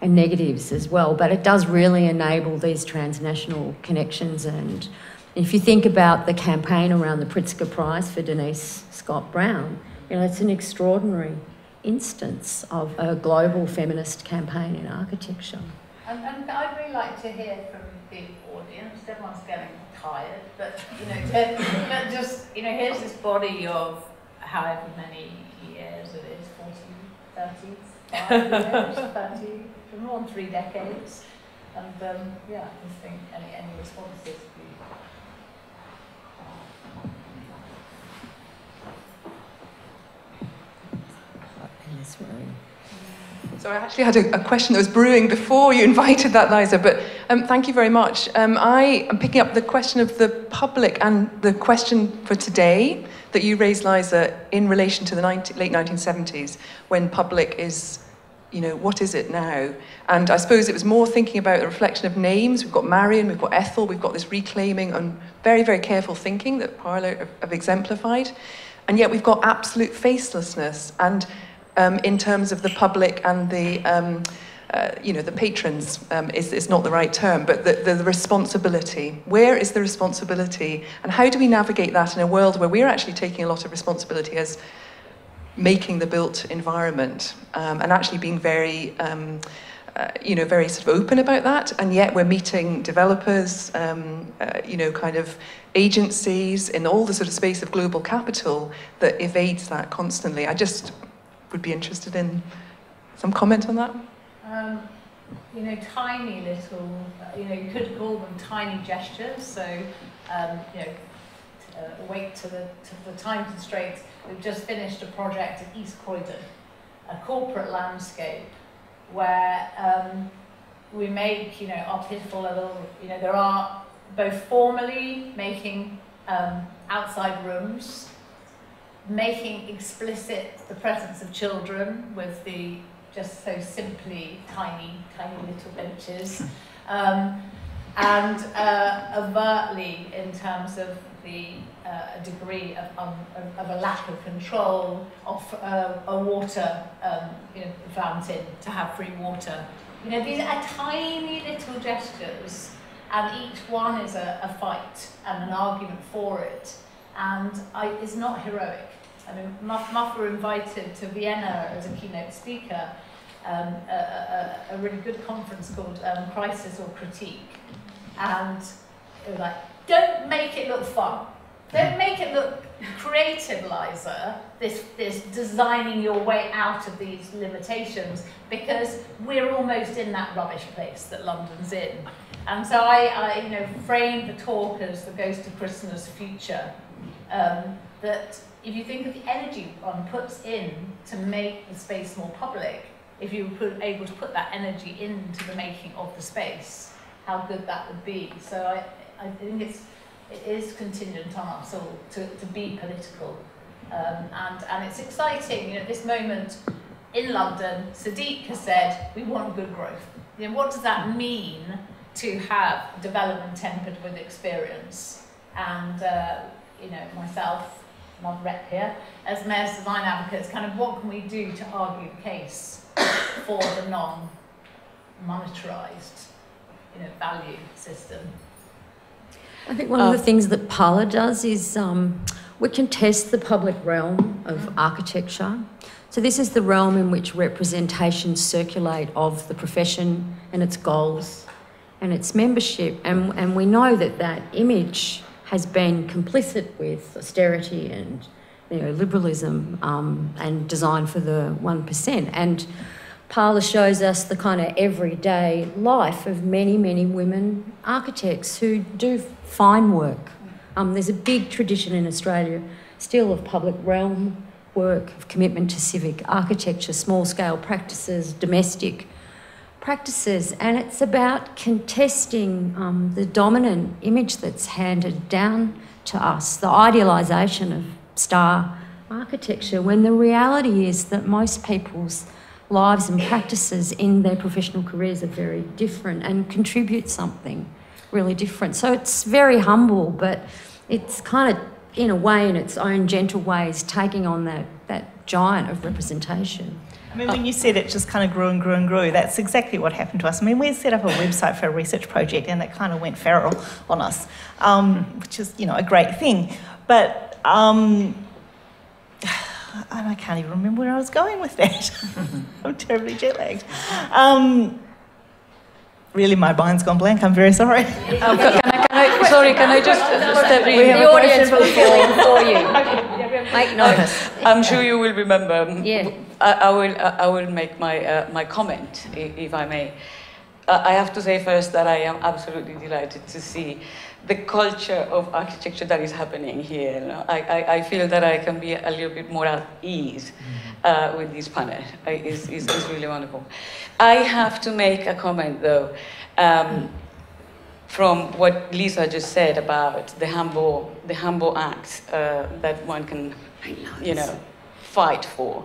and negatives as well. But it does really enable these transnational connections. And if you think about the campaign around the Pritzker Prize for Denise Scott Brown, you know it's an extraordinary instance of a global feminist campaign in architecture. And, and I'd really like to hear from the audience. Everyone's getting tired, but you know, to, but just you know, here's this body of however many years it is 40, 30, five years, 30, for more than three decades. And um, yeah, I think any, any responses would be So I actually had a, a, question that was brewing before you invited that, Liza, but um, thank you very much. Um, I am picking up the question of the public and the question for today that you raised, Liza, in relation to the 19, late 1970s, when public is, you know, what is it now? And I suppose it was more thinking about the reflection of names. We've got Marion, we've got Ethel, we've got this reclaiming and very, very careful thinking that Parlour have, have exemplified. And yet we've got absolute facelessness and um, in terms of the public and the, um, uh, you know, the patrons um, is, is not the right term, but the, the, responsibility. Where is the responsibility? And how do we navigate that in a world where we're actually taking a lot of responsibility as making the built environment um, and actually being very, um, uh, you know, very sort of open about that, and yet we're meeting developers, um, uh, you know, kind of agencies in all the sort of space of global capital that evades that constantly. I just would be interested in some comment on that. Um, you know, tiny little, you know, you could call them tiny gestures. So, um, you know, uh, wait to the, to the time constraints. We've just finished a project at East Croydon, a corporate landscape where um, we make, you know, our pitiful little, you know, there are both formally making um, outside rooms making explicit the presence of children with the just so simply tiny, tiny little benches, um, and uh, overtly in terms of the uh, degree of, um, of, a lack of control of uh, a water um, you know, fountain to have free water. You know, these are tiny little gestures, and each one is a, a fight and an argument for it, and I, it's not heroic. I mean, Muf, Muf were invited to Vienna as a keynote speaker, um, a, a, a, really good conference called um, Crisis or Critique. And it was like, don't make it look fun. Don't make it look creative, Liza, this, this designing your way out of these limitations, because we're almost in that rubbish place that London's in. And so I, I you know, framed the talk as the Ghost of Christmas future, um, that if you think of the energy one puts in to make the space more public, if you were able to put that energy into the making of the space, how good that would be. So I, I think it's, it is contingent on us all to, to be political. Um, and, and it's exciting, you know, this moment in London, Sadiq has said, we want good growth. You know, what does that mean to have development tempered with experience? And, uh, you know, myself, my rep here, as Mayor's Design Advocates, kind of what can we do to argue the case for the non-monetarised you know, value system? I think one of the um, things that Parlour does is um, we can test the public realm of mm. architecture. So this is the realm in which representations circulate of the profession and its goals and its membership. And, and we know that that image has been complicit with austerity and neoliberalism um, and design for the 1%. And Parlour shows us the kind of everyday life of many, many women architects who do fine work. Um, there's a big tradition in Australia still of public realm work, of commitment to civic architecture, small scale practices, domestic practices, and it's about contesting um, the dominant image that's handed down to us, the idealisation of star architecture, when the reality is that most people's lives and practices in their professional careers are very different and contribute something really different. So it's very humble, but it's kind of, in a way, in its own gentle ways, taking on that, that giant of representation. I mean, when you said it just kind of grew and grew and grew, that's exactly what happened to us. I mean, we set up a website for a research project and it kind of went feral on us, um, which is, you know, a great thing. But, um, I can't even remember where I was going with that. I'm terribly jet lagged. Um, really, my mind's gone blank. I'm very sorry. Um, can, I, can I, sorry, can I just step in? The audience will fill in for you. Make notes. I'm sure you will remember. Yeah. I, I will. I will make my uh, my comment, if I may. Uh, I have to say first that I am absolutely delighted to see the culture of architecture that is happening here. You know? I, I, I, feel that I can be a little bit more at ease uh, with this panel. It's, it's, it's, really wonderful. I have to make a comment though. Um, from what Liza just said about the humble, the humble acts uh, that one can, you know, fight for.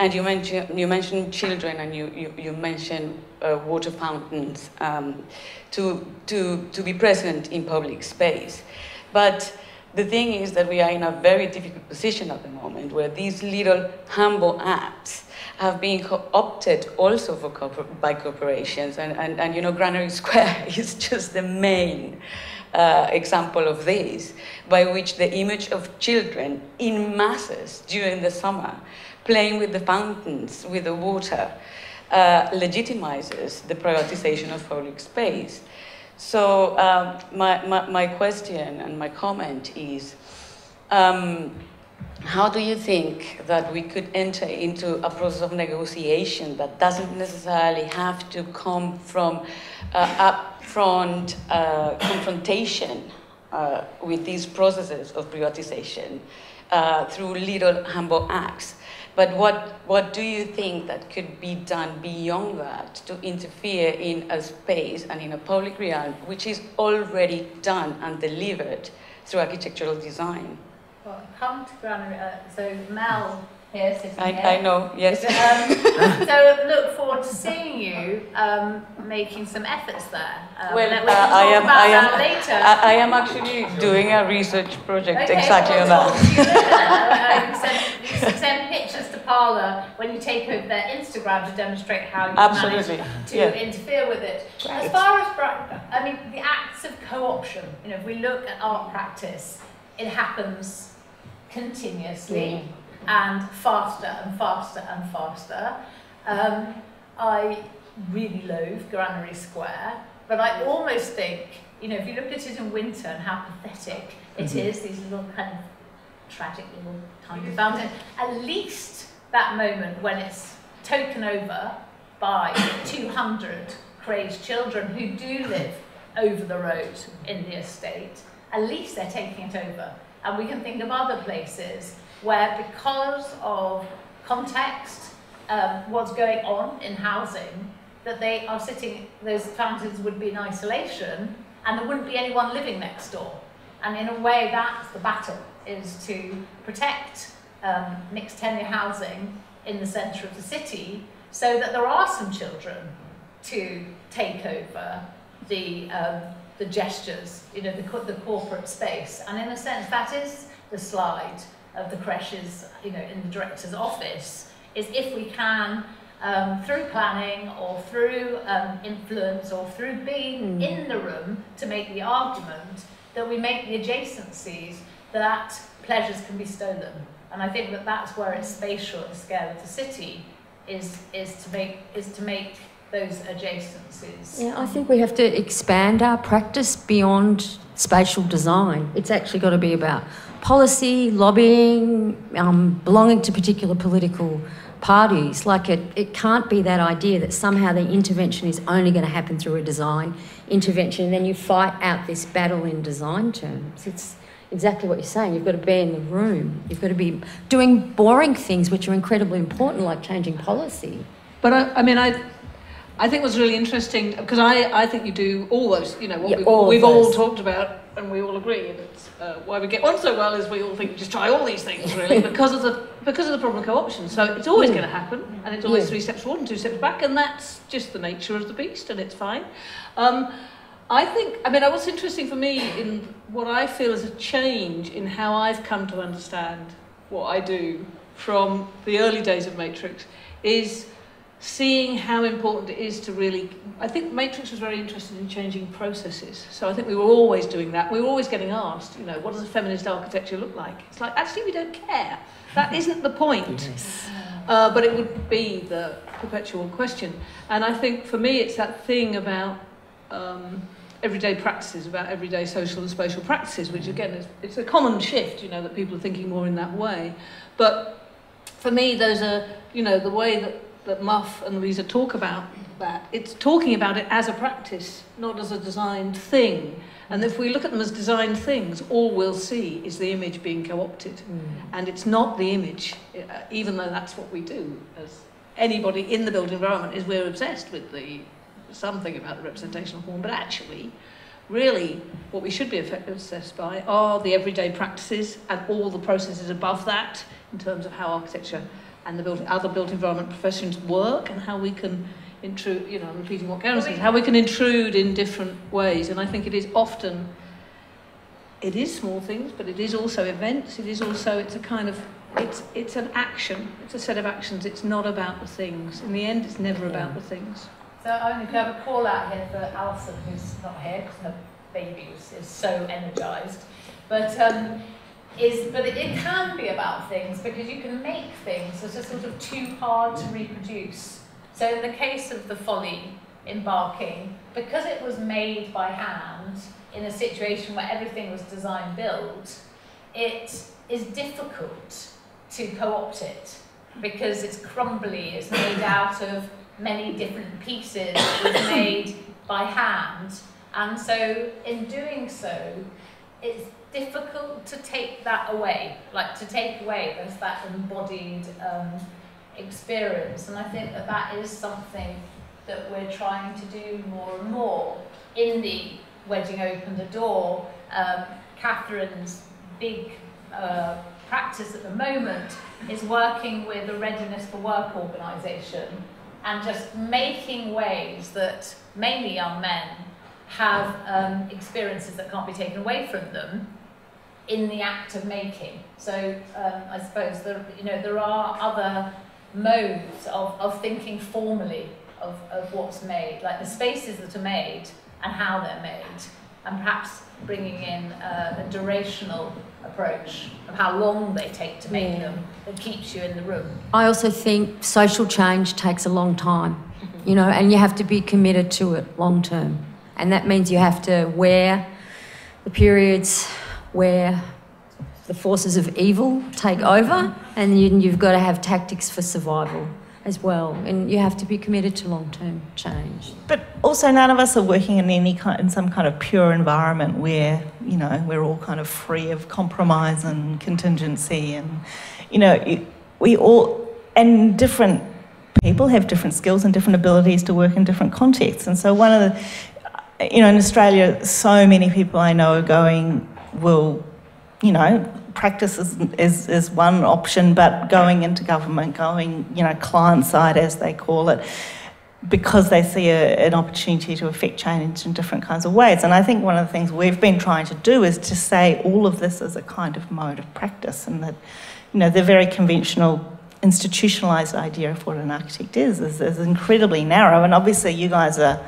And you mentioned, you mentioned children and you, you, you mentioned uh, water fountains um, to, to, to be present in public space. But the thing is that we are in a very difficult position at the moment where these little humble acts have been opted also for by corporations. And, and, and you know, Granary Square is just the main uh, example of this, by which the image of children in masses during the summer playing with the fountains, with the water, uh, legitimizes the privatization of public space. So um, my, my, my, question and my comment is, um, how do you think that we could enter into a process of negotiation that doesn't necessarily have to come from uh, upfront uh, confrontation uh, with these processes of privatization uh, through little humble acts? But what, what do you think that could be done beyond that to interfere in a space and in a public realm which is already done and delivered through architectural design? Well, come to Granary, uh, so Mel sitting I. I know, yes. Um, so look forward to seeing you um, making some efforts there. Um, well, we uh, I am, I am, later. I, I, am actually doing a research project okay, exactly on that. You, send, you send pictures to Parlour when you take over their Instagram to demonstrate how you Absolutely. manage to yeah. interfere with it. Great. As far as, I mean, the acts of co-option, you know, if we look at art practice, it happens continuously. Mm and faster and faster and faster. Um, I really loathe Granary Square, but I almost think, you know, if you look at it in winter and how pathetic it mm-hmm. is, these little kind of tragic little tiny fountains, at least that moment when it's taken over by 200 crazed children who do live over the road in the estate, at least they're taking it over. And we can think of other places where because of context, um, what's going on in housing, that they are sitting, those fountains would be in isolation and there wouldn't be anyone living next door. And in a way, that's the battle, is to protect um, mixed tenure housing in the centre of the city so that there are some children to take over the, um, the gestures, you know, the, the corporate space. And in a sense, that is the slide of the creches, you know, in the director's office, is if we can, um, through planning or through um, influence or through being mm. in the room to make the argument, that we make the adjacencies that pleasures can be stolen. And I think that that's where it's spatial at the scale of the city, is, is, to, make, is to make those adjacencies. Yeah, I think we have to expand our practice beyond spatial design. It's actually got to be about policy, lobbying, um, belonging to particular political parties. Like it, it can't be that idea that somehow the intervention is only going to happen through a design intervention and then you fight out this battle in design terms. It's exactly what you're saying. You've got to be in the room. You've got to be doing boring things which are incredibly important, like changing policy. But I, I mean, I, I think what's really interesting because I, I think you do all those. You know, what Yeah, we've, all we've all talked about, and we all agree, and it's uh, why we get on so well is we all think just try all these things really because of the because of the problem of co-option. So it's always Mm. going to happen, and it's always Yeah. three steps forward and two steps back, and that's just the nature of the beast, and it's fine. Um, I think, I mean, what's interesting for me in what I feel is a change in how I've come to understand what I do from the early days of Matrix is seeing how important it is to really I think Matrix was very interested in changing processes. So I think we were always doing that. We were always getting asked you know what does a feminist architecture look like? It's like actually we don't care. That isn't the point. Uh, but it would be the perpetual question. And I think for me it's that thing about um, everyday practices about everyday social and spatial practices which again is it's a common shift you know that people are thinking more in that way. But for me, those are, you know, the way that, that Muf and Louisa talk about that, it's talking about it as a practice, not as a designed thing. And if we look at them as designed things, all we'll see is the image being co-opted. And it's not the image, uh, even though that's what we do as anybody in the built environment is we're obsessed with the something about the representational form, but actually, really, what we should be obsessed by are the everyday practices and all the processes above that in terms of how architecture and the built, other built environment professions work and how we can intrude, you know, I'm repeating what Karen says, how we can intrude in different ways. And I think it is often, it is small things, but it is also events. It is also, it's a kind of, it's, it's an action. It's a set of actions. It's not about the things. In the end, it's never about the things. So I'm going to have a call out here for Alison, who's not here because her baby is, is so energised. But um, is but it, it can be about things because you can make things that are sort of too hard to reproduce. So in the case of the folly in Barking, because it was made by hand in a situation where everything was design build, it is difficult to co-opt it because it's crumbly, it's made out of many different pieces, it was made by hand. And so in doing so, it's difficult to take that away, like to take away there's that embodied um, experience. And I think that that is something that we're trying to do more and more. In the Wedging Open the Door, um, Katherine's big uh, practice at the moment is working with a Readiness for Work organisation and just making ways that mainly young men have um, experiences that can't be taken away from them in the act of making. So um, I suppose there, you know, there are other modes of, of thinking formally of, of what's made, like the spaces that are made and how they're made, and perhaps bringing in uh, a durational approach of how long they take to make them that keeps you in the room. I also think social change takes a long time, you know, and you have to be committed to it long term. And that means you have to wear the periods where the forces of evil take over, and you, you've got to have tactics for survival as well. And you have to be committed to long term change. But also, none of us are working in any kind, in some kind of pure environment where you know we're all kind of free of compromise and contingency, and you know we all and different people have different skills and different abilities to work in different contexts. And so, one of the you know in Australia, so many people I know are going will you know, practice is, is, one option, but going into government, going, you know, client side as they call it, because they see a, an opportunity to affect change in different kinds of ways. And I think one of the things we've been trying to do is to say all of this is a kind of mode of practice and that, you know, the very conventional institutionalized idea of what an architect is is, is incredibly narrow. And obviously you guys are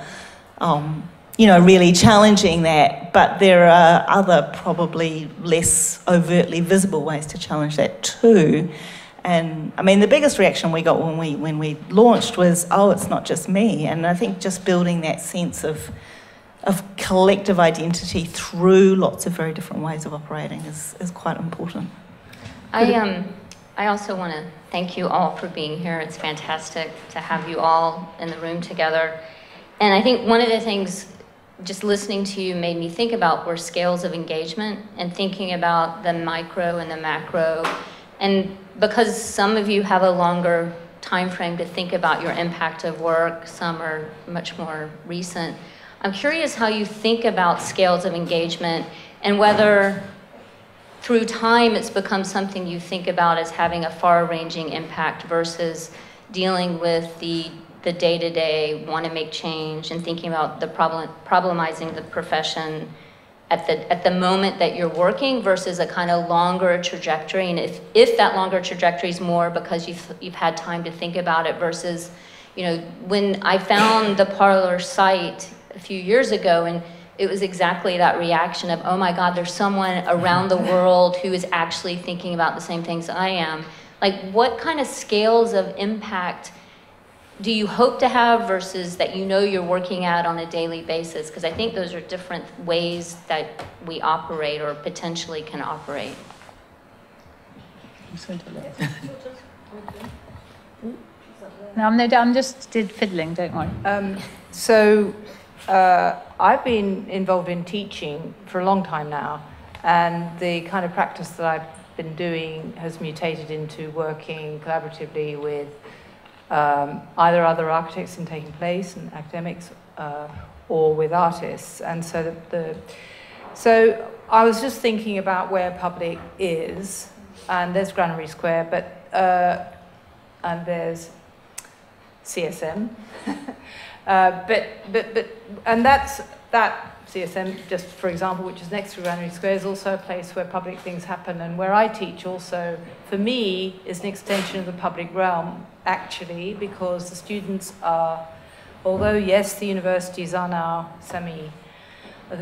um, you know, really challenging that. But there are other probably less overtly visible ways to challenge that too. And I mean, the biggest reaction we got when we when we launched was, "Oh, it's not just me." And I think just building that sense of of collective identity through lots of very different ways of operating is, is quite important. I um, I also want to thank you all for being here. It's fantastic to have you all in the room together. And I think one of the things, just listening to you, made me think about were scales of engagement and thinking about the micro and the macro. And because some of you have a longer time frame to think about your impact of work, some are much more recent. I'm curious how you think about scales of engagement and whether through time it's become something you think about as having a far-ranging impact versus dealing with the the day-to-day want to make change and thinking about the problem problemizing the profession at the at the moment that you're working versus a kind of longer trajectory and if if that longer trajectory is more because you've you've had time to think about it versus you know when I found the Parlour site a few years ago and it was exactly that reaction of, oh my God, there's someone around the mm-hmm. world who is actually thinking about the same things I am. Like, what kind of scales of impact do you hope to have versus that you know you're working at on a daily basis? Because I think those are different ways that we operate or potentially can operate. No, I'm, no, I'm just did fiddling, don't worry. Um, so uh, I've been involved in teaching for a long time now, and the kind of practice that I've been doing has mutated into working collaboratively with um, either other architects in taking place and academics uh, or with artists. And so the, the, so I was just thinking about where public is, and there's Granary Square, but uh, and there's CSM. Uh, but, but, but, and that's, that CSM, just for example, which is next to Granary Square, is also a place where public things happen. And where I teach also, for me, is an extension of the public realm, actually, because the students are, although, yes, the universities are now semi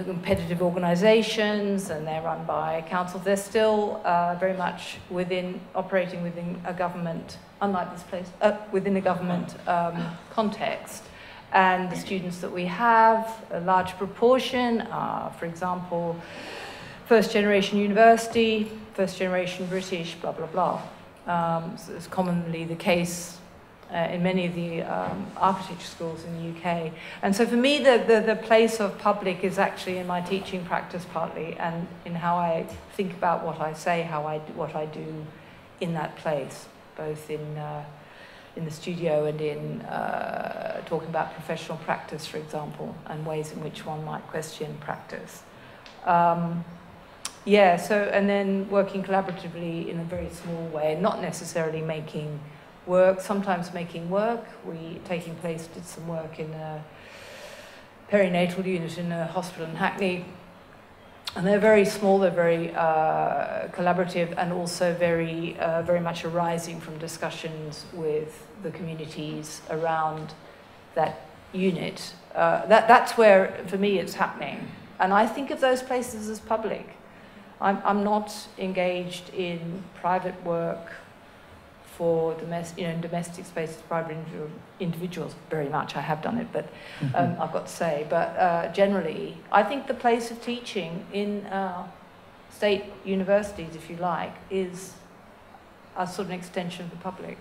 competitive organizations and they're run by councils, they're still uh, very much within, operating within a government, unlike this place, uh, within a government um, context. And the students that we have, a large proportion are, for example, first generation university, first generation British, blah, blah, blah. Um, so it's commonly the case uh, in many of the um, architecture schools in the UK. And so for me, the, the, the, place of public is actually in my teaching practice partly and in how I think about what I say, how I, what I do in that place, both in uh, in the studio and in uh, talking about professional practice, for example, and ways in which one might question practice. Um, yeah, so, and then working collaboratively in a very small way, not necessarily making work, sometimes making work. We, taking place, did some work in a perinatal unit in a hospital in Hackney and they're very small, they're very uh, collaborative, and also very, uh, very much arising from discussions with the communities around that unit. Uh, that, that's where, for me, it's happening. And I think of those places as public. I'm, I'm not engaged in private work for domestic, you know, in domestic spaces, private individuals, very much. I have done it, but um, mm-hmm. I've got to say. But uh, generally, I think the place of teaching in uh, state universities, if you like, is a sort of an extension of the public.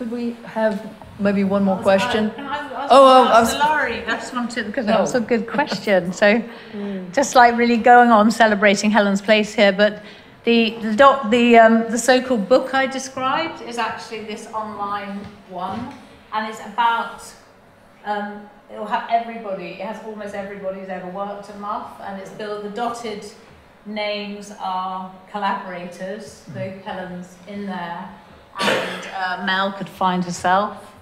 Could we have maybe one more question? Oh, I was, Lori, I just wanted, because that was a good question. So, mm. just like really going on celebrating Helen's place here, but the, the, doc, the, um, the so-called book I described is actually this online one, and it's about, um, it'll have everybody, it has almost everybody who's ever worked at MUF, and it's built, the dotted names are collaborators, so mm-hmm. Helen's in there, and uh, Mel could find herself,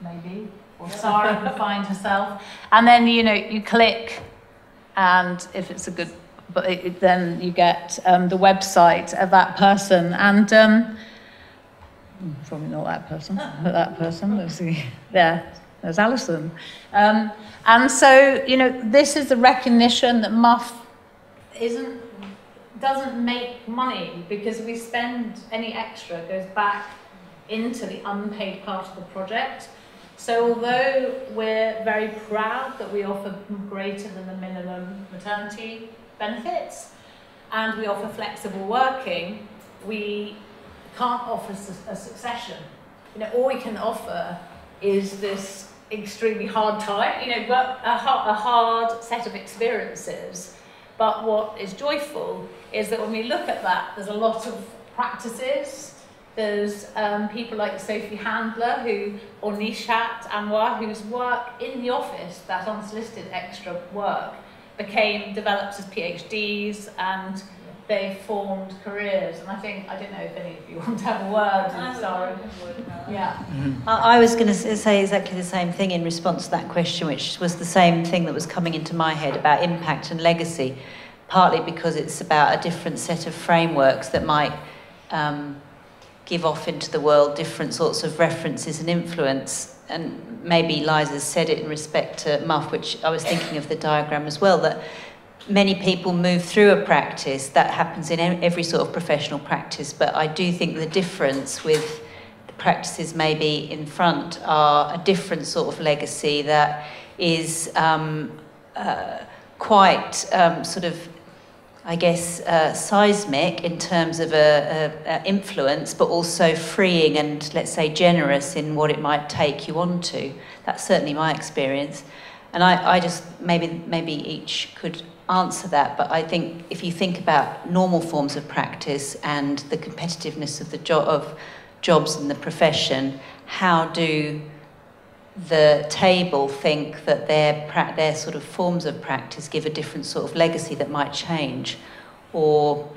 maybe, or Sarah could find herself, and then, you know, you click, and if it's a good but it, then you get um, the website of that person and um, probably not that person, but that person. There's the, there, there's Alison. Um, and so, you know, this is the recognition that Muf isn't, doesn't make money because we spend any extra goes back into the unpaid part of the project. So although we're very proud that we offer greater than the minimum maternity benefits and we offer flexible working, we can't offer a succession. You know, all we can offer is this extremely hard time, you know, but a hard set of experiences. But what is joyful is that when we look at that, there's a lot of practices. There's um, people like Sophie Handler who, or Nishat Anwar, whose work in the office, that unsolicited extra work, became developed as PhDs and they formed careers. And I think, I don't know if any of you want to have a word. Sorry. Yeah. Mm-hmm. I was going to say exactly the same thing in response to that question, which was the same thing that was coming into my head about impact and legacy, partly because it's about a different set of frameworks that might um, give off into the world different sorts of references and influence. And maybe Liza said it in respect to Muf, which I was thinking of the diagram as well, that many people move through a practice. That happens in every sort of professional practice. But I do think the difference with the practices maybe in front are a different sort of legacy that is um, uh, quite um, sort of I guess, uh, seismic in terms of a, a, a, influence, but also freeing and, let's say, generous in what it might take you onto. That's certainly my experience. And I, I just, maybe, maybe each could answer that, but I think if you think about normal forms of practice and the competitiveness of the of jobs in the profession, how do the table think that their their sort of forms of practice give a different sort of legacy that might change, or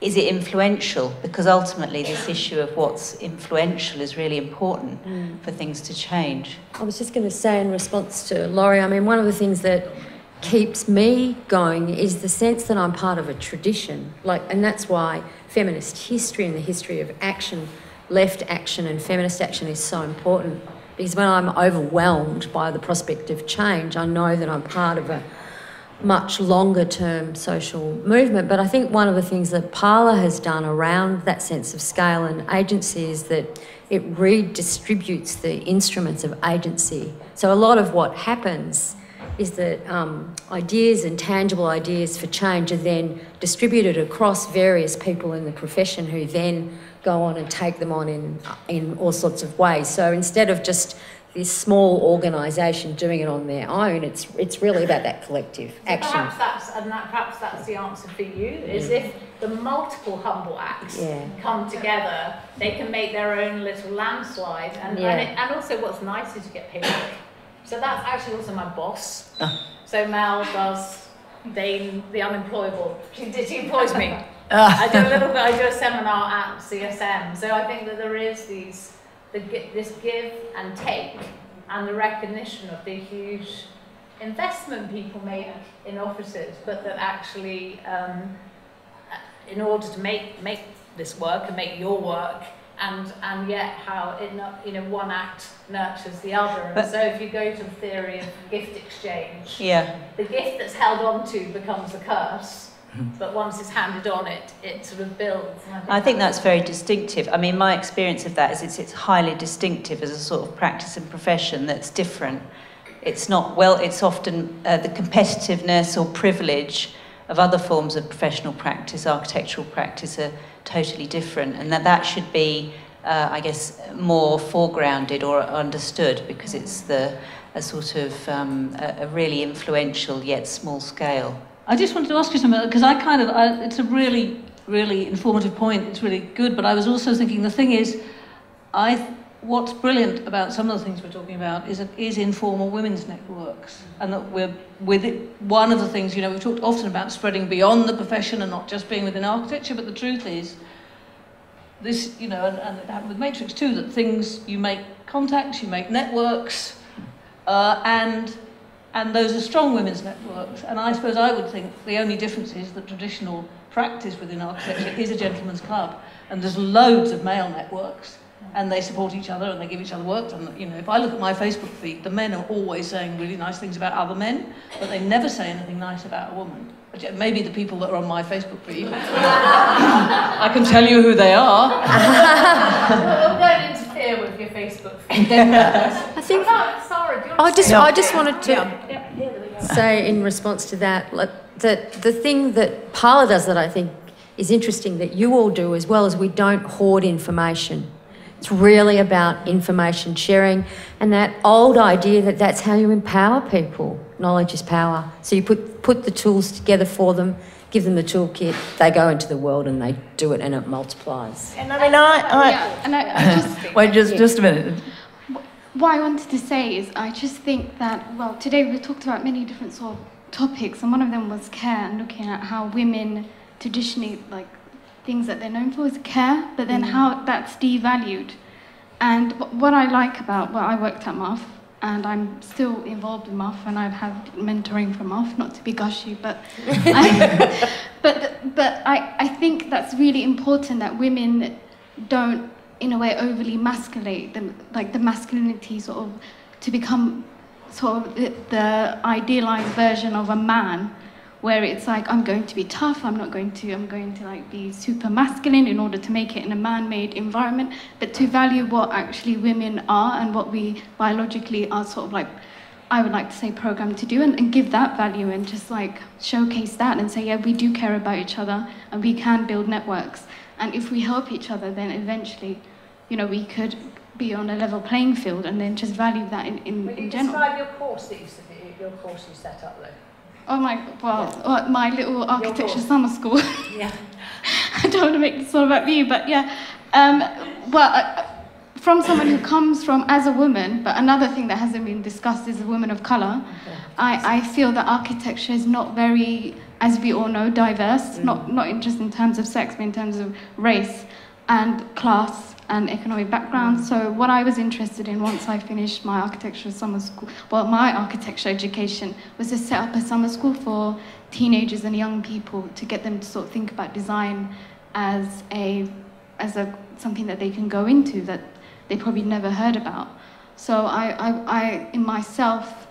is it influential? Because ultimately, this issue of what's influential is really important mm. for things to change. I was just going to say in response to Lori, I mean, one of the things that keeps me going is the sense that I'm part of a tradition. Like, and that's why feminist history and the history of action, left action and feminist action is so important. Because when I'm overwhelmed by the prospect of change, I know that I'm part of a much longer term social movement. But I think one of the things that Parlour has done around that sense of scale and agency is that it redistributes the instruments of agency. So a lot of what happens is that um, ideas and tangible ideas for change are then distributed across various people in the profession who then go on and take them on in, in all sorts of ways. So instead of just this small organisation doing it on their own, it's, it's really about that collective so action. Perhaps that's, and that, perhaps that's the answer for you, is if the multiple humble acts yeah. come together, they can make their own little landslide. And, yeah. and, it, and also what's nice is you get paid so that's actually also my boss. Ah. So Mel does Dane, the unemployable. She, she employs me. Ah. I do a little bit. I do a seminar at CSM. So I think that there is these, the, this give and take, and the recognition of the huge investment people make in offices, but that actually, um, in order to make make this work and make your work, and and yet how it not you know one act nurtures the other. And but, so if you go to the theory of gift exchange, yeah, the gift that's held on to becomes a curse. Mm-hmm. But once it's handed on, it it sort of builds. I think, I think that's, that's very distinctive. I mean, my experience of that is it's it's highly distinctive as a sort of practice and profession that's different. It's not well. It's often uh, the competitiveness or privilege of other forms of professional practice, architectural practice, are totally different, and that that should be, uh, I guess, more foregrounded or understood because it's the a sort of um, a, a, really influential yet small scale. I just wanted to ask you something because I kind of I, it's a really really informative point. It's really good, but I was also thinking the thing is, I what's brilliant about some of the things we're talking about is, is informal women's networks. And that we're with it, one of the things, you know, we've talked often about spreading beyond the profession and not just being within architecture, but the truth is, this, you know, and, and it happened with Matrix too, that things, you make contacts, you make networks, uh, and, and those are strong women's networks. And I suppose I would think the only difference is that traditional practice within architecture is a gentleman's club. And there's loads of male networks and they support each other and they give each other work. And you know, if I look at my Facebook feed, the men are always saying really nice things about other men, but they never say anything nice about a woman. Maybe the people that are on my Facebook feed. I can tell you who they are. well, interfere with your Facebook. I think No, Sarah, do you want I to just say I just wanted to Yeah, yeah, there we go. say in response to that like, that the thing that Parlour does that I think is interesting that you all do as well is we don't hoard information. It's really about information sharing and that old idea that that's how you empower people. Knowledge is power. So you put put the tools together for them, give them the toolkit, they go into the world and they do it and it multiplies. And I mean, I, I Yeah, and I, I just Wait, just, just a minute. what I wanted to say is I just think that well today we talked about many different sort of topics and one of them was care and looking at how women traditionally like things that they're known for is care but then mm. how that's devalued and what I like about well I worked at MUF and I'm still involved in MUF and I've had mentoring from MUF not to be gushy but I, but but I, I think that's really important that women don't in a way overly masculate them like the masculinity sort of to become sort of the, the idealized version of a man where it's like i'm going to be tough i'm not going to i'm going to like be super masculine in order to make it in a man-made environment but to value what actually women are and what we biologically are sort of like I would like to say programmed to do and, and give that value and just like showcase that and say, yeah, we do care about each other and we can build networks. And if we help each other, then eventually, you know, we could be on a level playing field and then just value that in, in, Will you in general. describe your course that you, your course you set up though? Oh my, well, uh, my little architecture summer school. Yeah. I don't want to make this all about me, but yeah. Um, well, uh, from someone who comes from as a woman, but another thing that hasn't been discussed is a woman of color. I, I feel that architecture is not very, as we all know, diverse. Not not just in terms of sex, but in terms of race and class and economic background. So what I was interested in once I finished my architecture summer school, well, my architecture education was to set up a summer school for teenagers and young people to get them to sort of think about design as a as a something that they can go into that they probably never heard about. So I, I, I in myself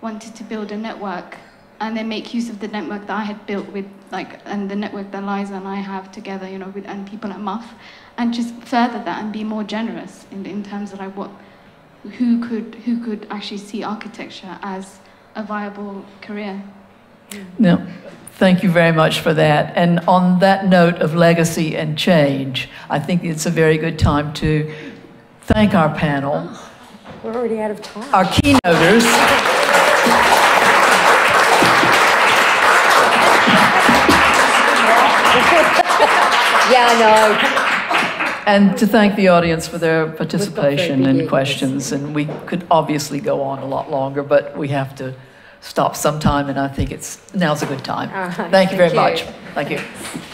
wanted to build a network and then make use of the network that I had built with like and the network that Liza and I have together, you know, with and people at MUF, and just further that and be more generous in, in terms of like what who could who could actually see architecture as a viable career. No, thank you very much for that. And on that note of legacy and change, I think it's a very good time to thank our panel, We're already out of time. our keynoters. I know. And to thank the audience for their participation and questions. And we could obviously go on a lot longer, but we have to stop sometime, and I think it's now's a good time. All right, Thank you very thank much. Thank you.